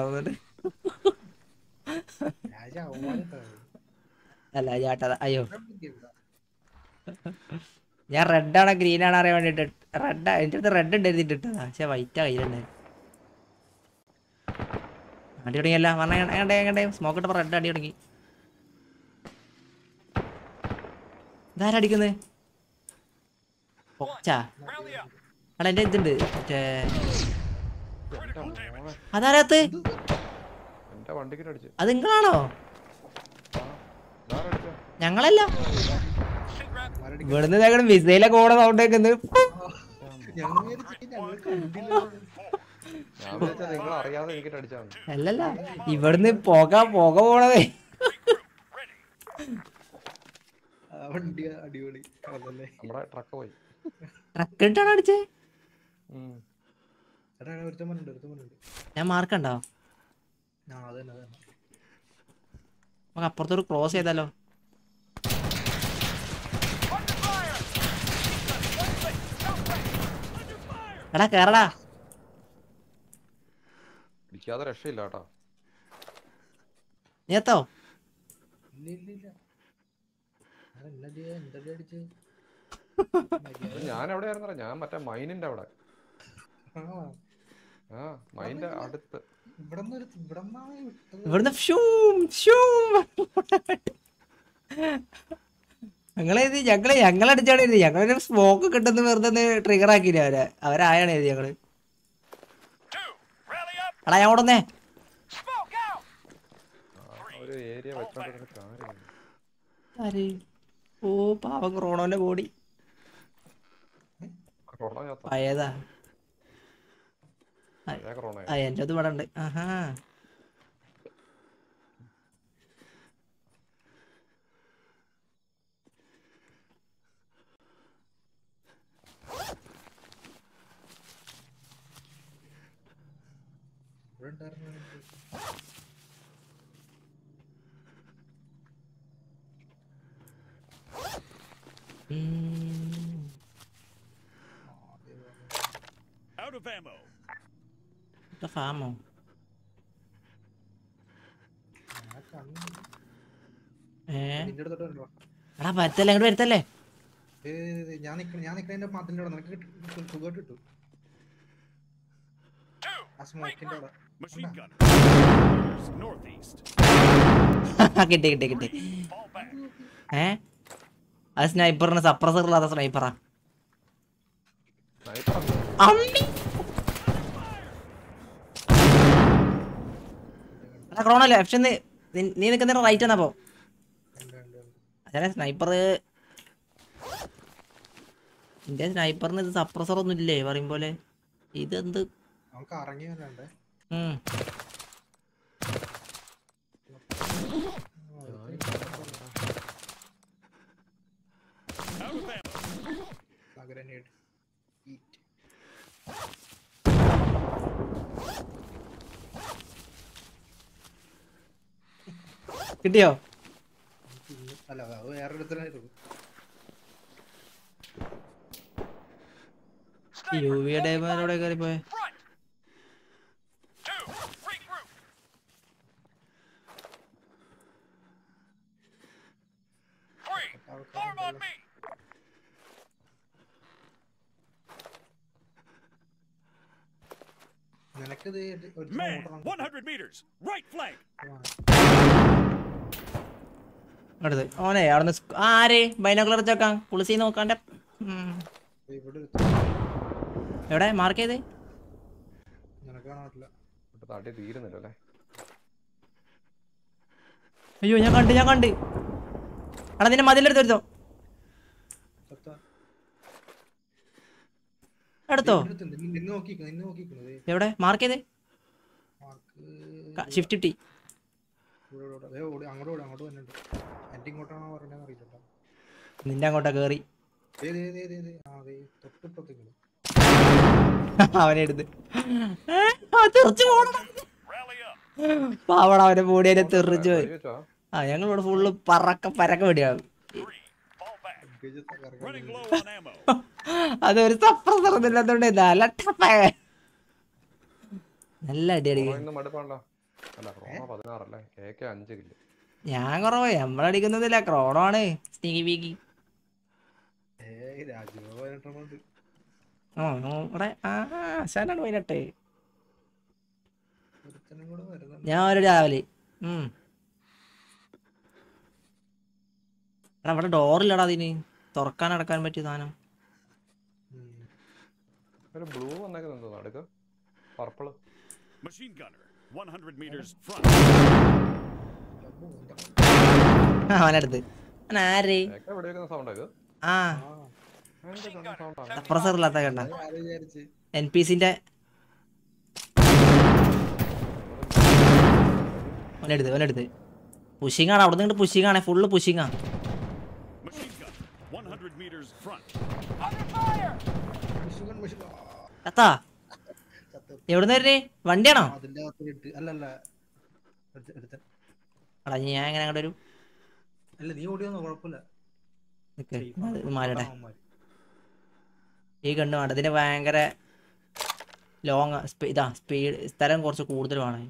രാജ അവന്മാരെ അല്ല ചേട്ടാ അയ്യോ. ഞാൻ റെഡ് ആണോ ഗ്രീൻ ആണോ അറിയാൻ വേണ്ടിട്ട്. റെഡ് എന്റെ അടുത്ത് റെഡ് ഉണ്ട് എഴുതിയിട്ടാ പക്ഷെ വൈറ്റാ കയ്യിലുണ്ടായി അടി തുടങ്ങിയല്ല. പറഞ്ഞേ സ്മോക്ക് ഇട്ടപ്പോ റെഡ് അടി തുടങ്ങി. ഇതാരടിക്കുന്നത് പൊച്ചാ എന്റെ ഇതുണ്ട്. മറ്റേ അതാരകത്ത് അത് നിങ്ങളാണോ? ഞങ്ങളല്ല. ഇവിടുന്ന് ഞങ്ങൾ മിസൈലൊക്കെ ഓടെ സൗണ്ട് കേൾക്കുന്നത് അല്ലല്ല ഇവിടുന്ന് പോക പോക പോണതേ. ആ വണ്ടി അടിപൊളി. നമ്മുടെ ട്രക്ക് പോയി. ട്രക്ക് ഇട്ടാണ് അടിച്ചേ ഞാൻ മാർക്കണ്ടോ നമുക്ക് അപ്പുറത്തോട് ക്രോസ് ചെയ്താലോ? എടാ കേറടാ. പിടിക്കാതെ രക്ഷയില്ല കേട്ടോ. നീ എത്തോ? ഇല്ല ഇല്ല എന്താ ആ, എന്നടി അവിടെ അടിച്ച് ഞാൻ ഞാൻ മറ്റേ മൈനിന്റെ അവിടെ. ആ. മൈനിന്റെ അടുത്ത്. ഇവിടുന്ന് ഷൂം ഞങ്ങളെ ഞങ്ങളടിച്ചാണ് എഴുതി. ഞങ്ങളൊരു സ്മോക്ക് കിട്ടുന്ന വെറുതെ ട്രിഗർ ആക്കിയില്ല അവരെ? അവരായാണ് എഴുതി ഞങ്ങൾ? അടാ എടാ ഞാൻ ഓടുന്നേ. ഓ പാവം ക്രോണോന്റെ ബോഡി. പഴയതാ എന്റെ അത് ഇവിടെ ഉണ്ട്. ആഹാ. ഇവിടെ ഉണ്ടായിരുന്നു ഉം. Out of ammo. ഇവിടെ ഫാമോ ammo? എടാ പറ്റല്ലേ ഇങ്ങോട്ട് വരുത്തല്ലേ ഞാൻ നിക്കണ ഞാൻ നിക്കണതിന്റെ മതിലിന്റെ അവിടെ. നിനക്ക് കിട്ടും സുഖമായിട്ട് കിട്ടും. ആ സ്മോക്കിന്റെ അവിടെ. കിട്ടി കിട്ടി കിട്ടി. ഏ? അത് സ്നൈപ്പറിന് സപ്രസറില്ലാത്ത സ്നൈപ്പറാ. സ്നൈപ്പർ അമ്മി! ക്രോണല്ലേ പക്ഷെ നീ നിൽക്കുന്ന റൈറ്റ് എന്നാ അപ്പോ ഉണ്ട്, ഉണ്ട്, ഉണ്ട്. അതെ സ്നൈപ്പർ എന്റെ സ്നൈപ്പറിന് ഇത് സപ്രസർ ഒന്നും ഇല്ലേ? പറയും പോലെ. ഇതെന്ത്? ഗ്രനേഡ് ഈറ്റ് കിട്ടിയോ അല്ല അത് യു വി ഡേമാരോടെ കയറി പോയെ Man. 100 meters. Right flank. അടുത്ത്. ഓനെ അവിടെ ആര്? ബൈനോക്കുലർ വെച്ചേക്കാം പുളിസി നോക്കാണ്ട്. എവിടെ? മാർക്ക് ചെയ്ത്? അയ്യോ ഞാൻ കണ്ട് ഞാൻ കണ്ട്. അവിടെ നിന്റെ മതിലെടുത്ത് എടുത്തോ എടുത്തോ എവിടെ? മാർക്ക് ചെയ്തേ? ഷിഫ്റ്റ് ടി അങ്ങോട്ട് അങ്ങോട്ട് അങ്ങോട്ട് ഇങ്ങോട്ടാണോ പറഞ്ഞതെന്ന് അറിയില്ല നിന്റെ അങ്ങോട്ടാ കേറി. ദേ തൊട്ടിപ്പുറത്തേക്ക് അവനെ എടുത്ത്. തെറിച്ചു. പാവട പോയി. ആ ഞങ്ങൾ ഇവിടെ ഫുള്ള് പറക്ക പരക്ക വെടിയാവും അതൊരു അതൊരു സപ്രസറന്നില്ലാത്തോണ്ട് നല്ല നല്ല അടി അടിക്കും കൊറോണ മടുപ്പാണല്ലോ. അല്ല കൊറോണ പതിനാറല്ലേ? എ കെ അഞ്ച് കില്ല്. ഞാൻ കുറവ്. നമ്മളടിക്കുന്നതില്ല ക്രോണോ ആണ്. സ്നീക്കി വീക്കി ഏയ് രാജീവ് പതിനെട്ടുണ്ട് ഓ ആ ആശാനാണ് പതിനെട്ട് ഒരുത്തനും കൂടെ വരുന്നുണ്ട്. ഞാൻ ഒരു രാവിലെ. ഉം. എടാ അവിടെ ഡോറില്ലടാ അതിന്. തുറക്കാൻ അടക്കാൻ പറ്റിയ സാധനം. ഒരു ബ്ലൂ വന്നേക്കുന്നുണ്ടോ നടുക്ക്. Purple. Machine gunner. 100 meters front. അവനടുത്ത്. ആര്? ആ സപ്രസർ ഇല്ലാത്ത കണ്ട എൻ പി സിന്റെ ആണ് അവിടെ നിന്ന് ആണ്. ഫുള്ള് പുഷിങ് ആ. Machine gun. 100 meters front. മിഷുകൻ മിഷു ആ, എത്താ ചത്ത്. എവിടുന്ന് വരുന്നേ വണ്ടിയാണോ അതിന്റെ എടാ ഞാൻ എങ്ങനെ അങ്ങോട്ട് വരും? അല്ല നീ ഓടിയൊന്നും കുഴപ്പമില്ല. മാറട്ടെ. ഈ കണ്ടു വേണ്ട. ഇതിന് ഭയങ്കര ലോങ് ഇതാ സ്പീഡ് സ്ഥലം കുറച്ച് കൂടുതൽ വേണം.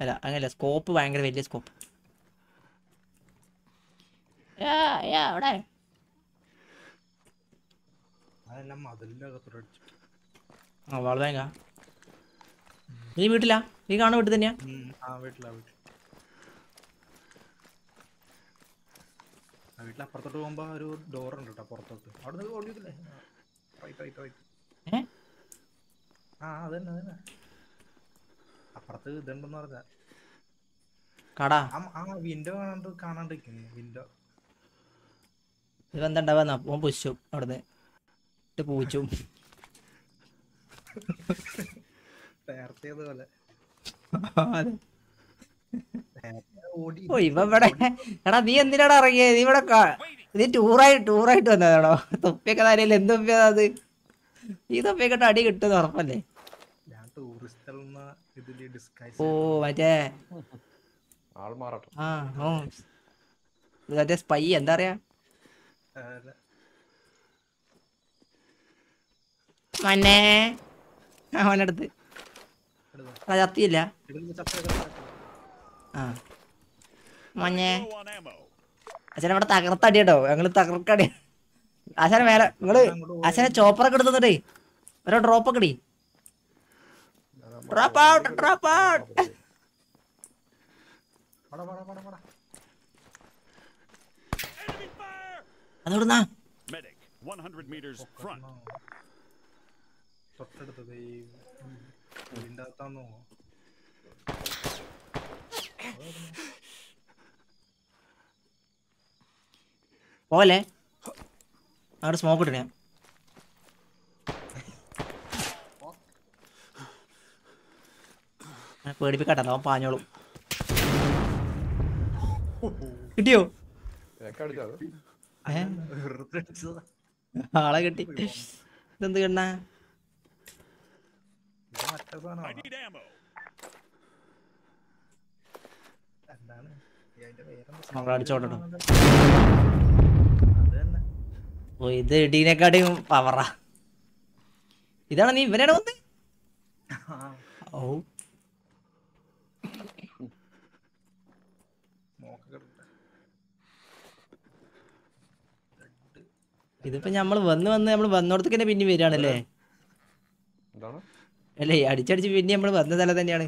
അല്ല അങ്ങനെയല്ല സ്കോപ്പ് ഭയങ്കര വലിയ സ്കോപ്പ് ആ വളരെ നീ വീട്ടിലാ? ഈ കാണുന്ന വീട്ടിൽ തന്നെയാ? ആ വീട്ടിലാ വീട്ടിൽ വീട്ടിൽ അപ്പുറത്തോട്ട് പോകുമ്പോ ഒരു ഡോർ ഉണ്ട് കേട്ടോ പുറത്തോട്ട്. അവിടെ നിന്ന് ഓടിയതില്ലേ റൈറ്റ് റൈറ്റ് റൈറ്റ് ആ അതന്നെ അതന്നെ. അപ്പുറത്ത് ഇതുണ്ടെന്ന് പറഞ്ഞ. കട. ആ വിൻഡോ കാണാണ്ട് കാണാണ്ടിരിക്കുന്നു വിൻഡോ ഉണ്ടാവുക ഓൻ പുശു അവിടുന്ന്. ഇട്ട് പൂച്ചും. നേരത്തെ ഓ ഇവ ഇവിടെ എടാ നീ എന്തിനാടാ ഇറങ്ങിയത് നീ ഇവിടെ നീ ടൂറായി ടൂറായിട്ട് വന്നതാണോ? തൊപ്പിയൊക്കെ തലയിൽ എന്ത് തൊപ്പിയാ അത്? ഈ തൊപ്പിയൊക്കെ അടി കിട്ടുന്ന ഉറപ്പല്ലേ? ഓ മറ്റേ ആൾ ആ ഓ. മറ്റേ സ്പൈ എന്താ പറയാ? മന്നെ. അവനടുത്ത്. ചത്തിയില്ല. ആ. മഞ്ഞേ അച്ഛൻ ഇവിടെ തകർത്തടി കേട്ടോ ഞങ്ങൾ തകർക്കടി അച്ഛനെ മേലെ നിങ്ങൾ അച്ഛനെ ചോപ്പറൊക്കെ എടുത്തേ ഓരോ ഡ്രോപ്പൊക്കെ ഇടി drop out drop out Enemy fire! അതെവിടുന്നാ Medic, 100 meters front. തൊട്ടടുത്തത് ഈ ഇതിന്റെ പോലെ. അവിടെ സ്മോക്ക് ഇടണേ പേടിപ്പിക്കട്ടെ അവൻ പാഞ്ഞോളും. കിട്ടിയോ? ആളെ കിട്ടി. ഇതെന്ത് കണ്ണാ ഇത് മറ്റേ I സാധനമാണ് need ammo. എന്താണ് ഈ അതിന്റെ പേരെന്താ? നമ്മൾ അടിച്ചോട്ടോ അത് തന്നെ ഓ ഇത് ഇടീനെക്കാട്ടിയും പവറാ ഇതാണ് നീ ഇവനാണ് വന്ന് ഓ. ഇതിപ്പോ നമ്മൾ വന്ന് വന്ന് നമ്മൾ വന്നോടത്തേക്ക് തന്നെ പിന്നെ വരികയാണല്ലേ അല്ലേ അടിച്ചടിച്ച് പിന്നെ നമ്മൾ വന്ന സ്ഥലം തന്നെയാണ്.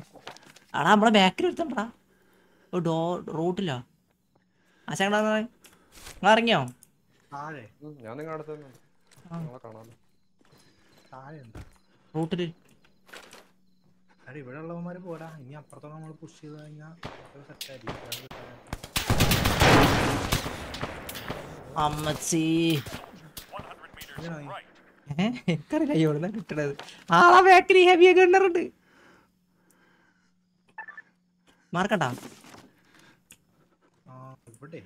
ആടാ നമ്മളെ ബാക്കിൽ എടുത്തണ്ടാ ഓ ഡോ റൂട്ടിലാ? ആശാ നിങ്ങൾ ഇറങ്ങിയോ? താഴെ. ഞാൻ നിങ്ങളുടെ അടുത്ത്. നിങ്ങളെ താഴെ എന്താ? റൂട്ടിൽ. അടി ഇവിടെ ഉള്ളവന്മാര് പോരാ ഇനി അപ്പുറത്തോടെ നമ്മൾ പുഷ് ചെയ്ത് കഴിഞ്ഞാൽ സെറ്റ് ആയിരിക്കും. അമ്മച്ചി. 100 meters Yeah. right. ഏഹ് എനിക്കറിയില്ല എവിടുന്ന കിട്ടണത്. ആളെ ബാക്കിൽ ഹെവി ഗണ്ണറുണ്ട് മാർക്കട്ടാ ഇവിടെ.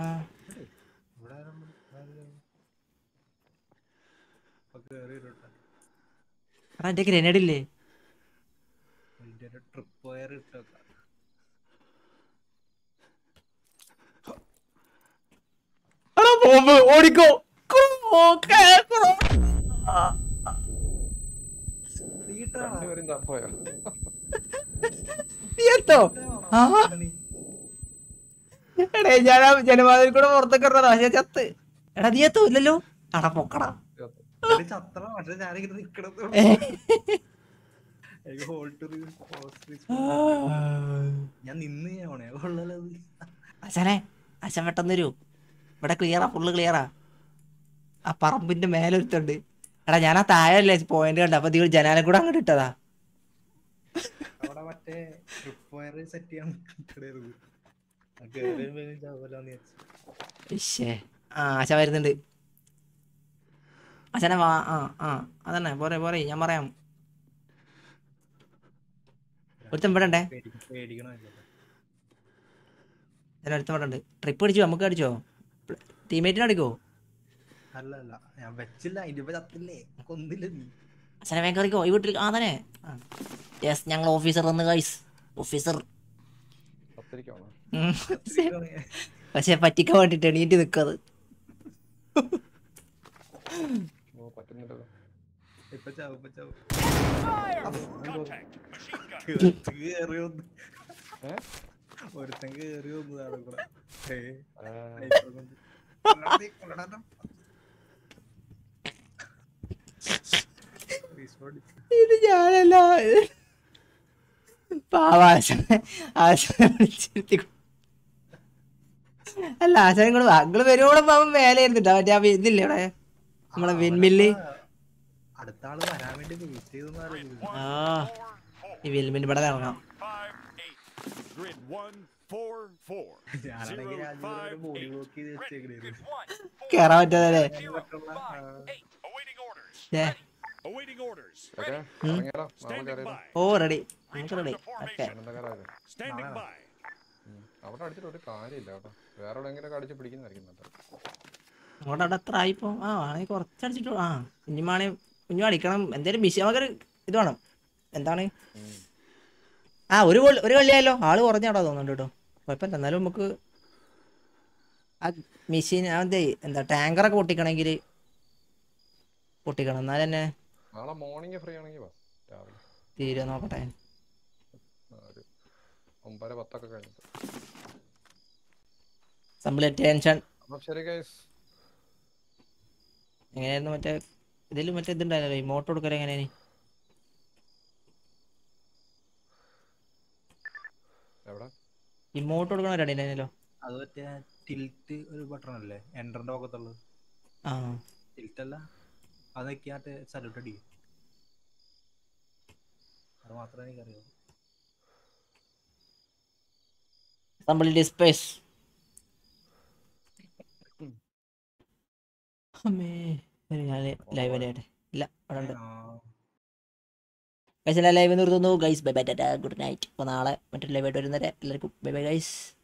ആ ഇവിടെ ആരാണ്? ആരാണ്? ഇപ്പൊ കേറി വരട്ടെ. എടാ എന്റെ ഗ്രനേഡ് ഇല്ലേ? ഇതിന്റെ ട്രിപ്പ് വയർ ഇട്ടേക്കാം ബോംബ് ഓടിക്കോ. എത്തോ? എടേ ഞാൻ ജനവാതിൽ കൂടെ പുറത്തൊക്കെ ഇറങ്ങാ പക്ഷേ ചത്ത്. എടാ നീ ഇല്ലല്ലോ? അട പൊക്കടാ. ചത്ര പക്ഷെ ഞാനിങ്ങനെ നിക്കണത് ഏ. എനിക്ക് hold to re- ഞാൻ നിന്ന് പോണേ കൊള്ളലത്. അച്ഛനെ അച്ഛൻ പെട്ടെന്ന് വരൂ. ഇവിടെ ക്ലിയറാ ഫുള്ള് ക്ലിയറാ ആ. പറമ്പിന്റെ മേലെ ഒരുത്തുണ്ട്. എടാ ഞാൻ ആ താഴെ പോയിന്റ് കണ്ട അപ്പൊ നിങ്ങൾ ജനാലെ കൂടെ അങ്ങോട്ട് ഇട്ടതാ. ആ. ആശ വരുന്നുണ്ട്. അച്ഛനെ വാ ആ ആ അതന്നെ പോരെ പോരെ ഞാൻ പറയാം. ഒരുത്തൻ പെടണ്ടേ ഒരുത്തം പെടണ്ട് ട്രിപ്പ് അടിച്ചോ? നമുക്ക് അടിച്ചോ? ടീമേറ്റിനെ അടിക്കോ? അല്ല അല്ല ഞാൻ വെച്ചില്ല ഇതിപ്പോ ചത്തില്ലേ? കൊന്നില്ല നീ. അച്ഛനെ വേഗം കറിക്കോ ഈ വീട്ടിൽ ആ തന്നെ യെസ് ഞങ്ങൾ ഓഫീസർ വന്ന് ഗൈസ് ഓഫീസർ പക്ഷെ പറ്റിക്കാൻ വേണ്ടിട്ട് എണീറ്റ് നിക്കത് ഓ പറ്റുന്നില്ലല്ലോ ഇപ്പൊ ചാവും ഇപ്പൊ ചാവും Contact. Machine gun. ഒരുത്തൻ കേറി വന്ന്. ഏ? ഒരുത്തൻ കേറി വന്നതാണ് ഇവിടെ. ഇത് ഞാനല്ല. അല്ല ആശാനും ഇങ്ങോട്ട് അങ്ങൾ വരുവോളം പാവം മേലെ ഇരുന്നിട്ടാ. മറ്റേ ഇതില്ലേ ഇവിടെ? നമ്മളെ വിൻമില്ല് അടുത്ത ആൾ വരാൻ വേണ്ടി വെയിറ്റ് ചെയ്തെന്ന് അറിയില്ല ആ ഈ വിൽമിന് ഇവിടെ ഇറങ്ങാം കേറാൻ പറ്റാതെ. ഓ റെഡി നമുക്ക് റെഡി ഓക്കെ. അവിടെ അടിച്ചിട്ട് ഒരു കാര്യമില്ല കേട്ടോ. വേറെ എവിടെയെങ്കിലും അടിച്ച് പിടിക്കുന്നതായിരിക്കും അവിടെ എത്ര ആയിപ്പോ? ആ ആണെങ്കിൽ കുറച്ച് അടിച്ചിട്ട് ആ കുഞ്ഞുമാണെ കുഞ്ഞു കളിക്കണം. എന്തേലും മിസ് നമുക്ക് ഇത് വേണം. എന്താണ്? ആ ഒരു ഗോൾ ഒരു കളിയായല്ലോ. ആൾ കുറഞ്ഞാടാ തോന്നുന്നുണ്ട് കേട്ടോ. കുഴപ്പമില്ല. എന്നാലും നമുക്ക് ആ മെഷീൻ അതെ എന്താ ടാങ്കറൊക്കെ പൊട്ടിക്കണമെങ്കിൽ പൊട്ടിക്കണം. എന്നാൽ തന്നെ മോർണിംഗ് ഫ്രീ ആണെങ്കിൽ തീരെ നോക്കട്ടെ. ആ, ഒരു ഒമ്പത് പത്തൊക്കെ കഴിഞ്ഞിട്ട്. സമ്പിൾ ടെൻഷൻ അപ്പം ശരി ഗൈസ് എങ്ങനെയായിരുന്നു മറ്റേ ഇതിൽ മറ്റേ ഇതുണ്ടായിരുന്നല്ലോ ഈ മോട്ടോ കൊടുക്കൽ എങ്ങനെയാണ് എവിടെ? ഇമോട്ട് മോട്ടോ കൊടുക്കണ റെഡി ഉണ്ടായിരുന്നല്ലോ? അത് മറ്റേ ടിൽറ്റ് ഒരു ബട്ടൺ അല്ലേ ഭാഗത്തുള്ളത് ആ. ടിൽറ്റ് അല്ല. അത് നോക്കിയാട്ട് സല്യൂട്ട് അടിക്കും. അത് മാത്രമേ എനിക്കറിയാവൂ സമ്പിൾ ഡിസ്പേസ് അമ്മേ. ഞാൻ ലൈവ് ആയിട്ട് ഇല്ല അവിടെ ഉണ്ട്. ഗൈസ് എല്ലാ ലൈവ് നിർത്തുന്നു. Guys bye bye Tata. Good night അപ്പോൾ നാളെ മറ്റൊരു ലൈവായിട്ട് വരുന്നവരെ എല്ലാവർക്കും ബൈ ബൈ ഗൈസ്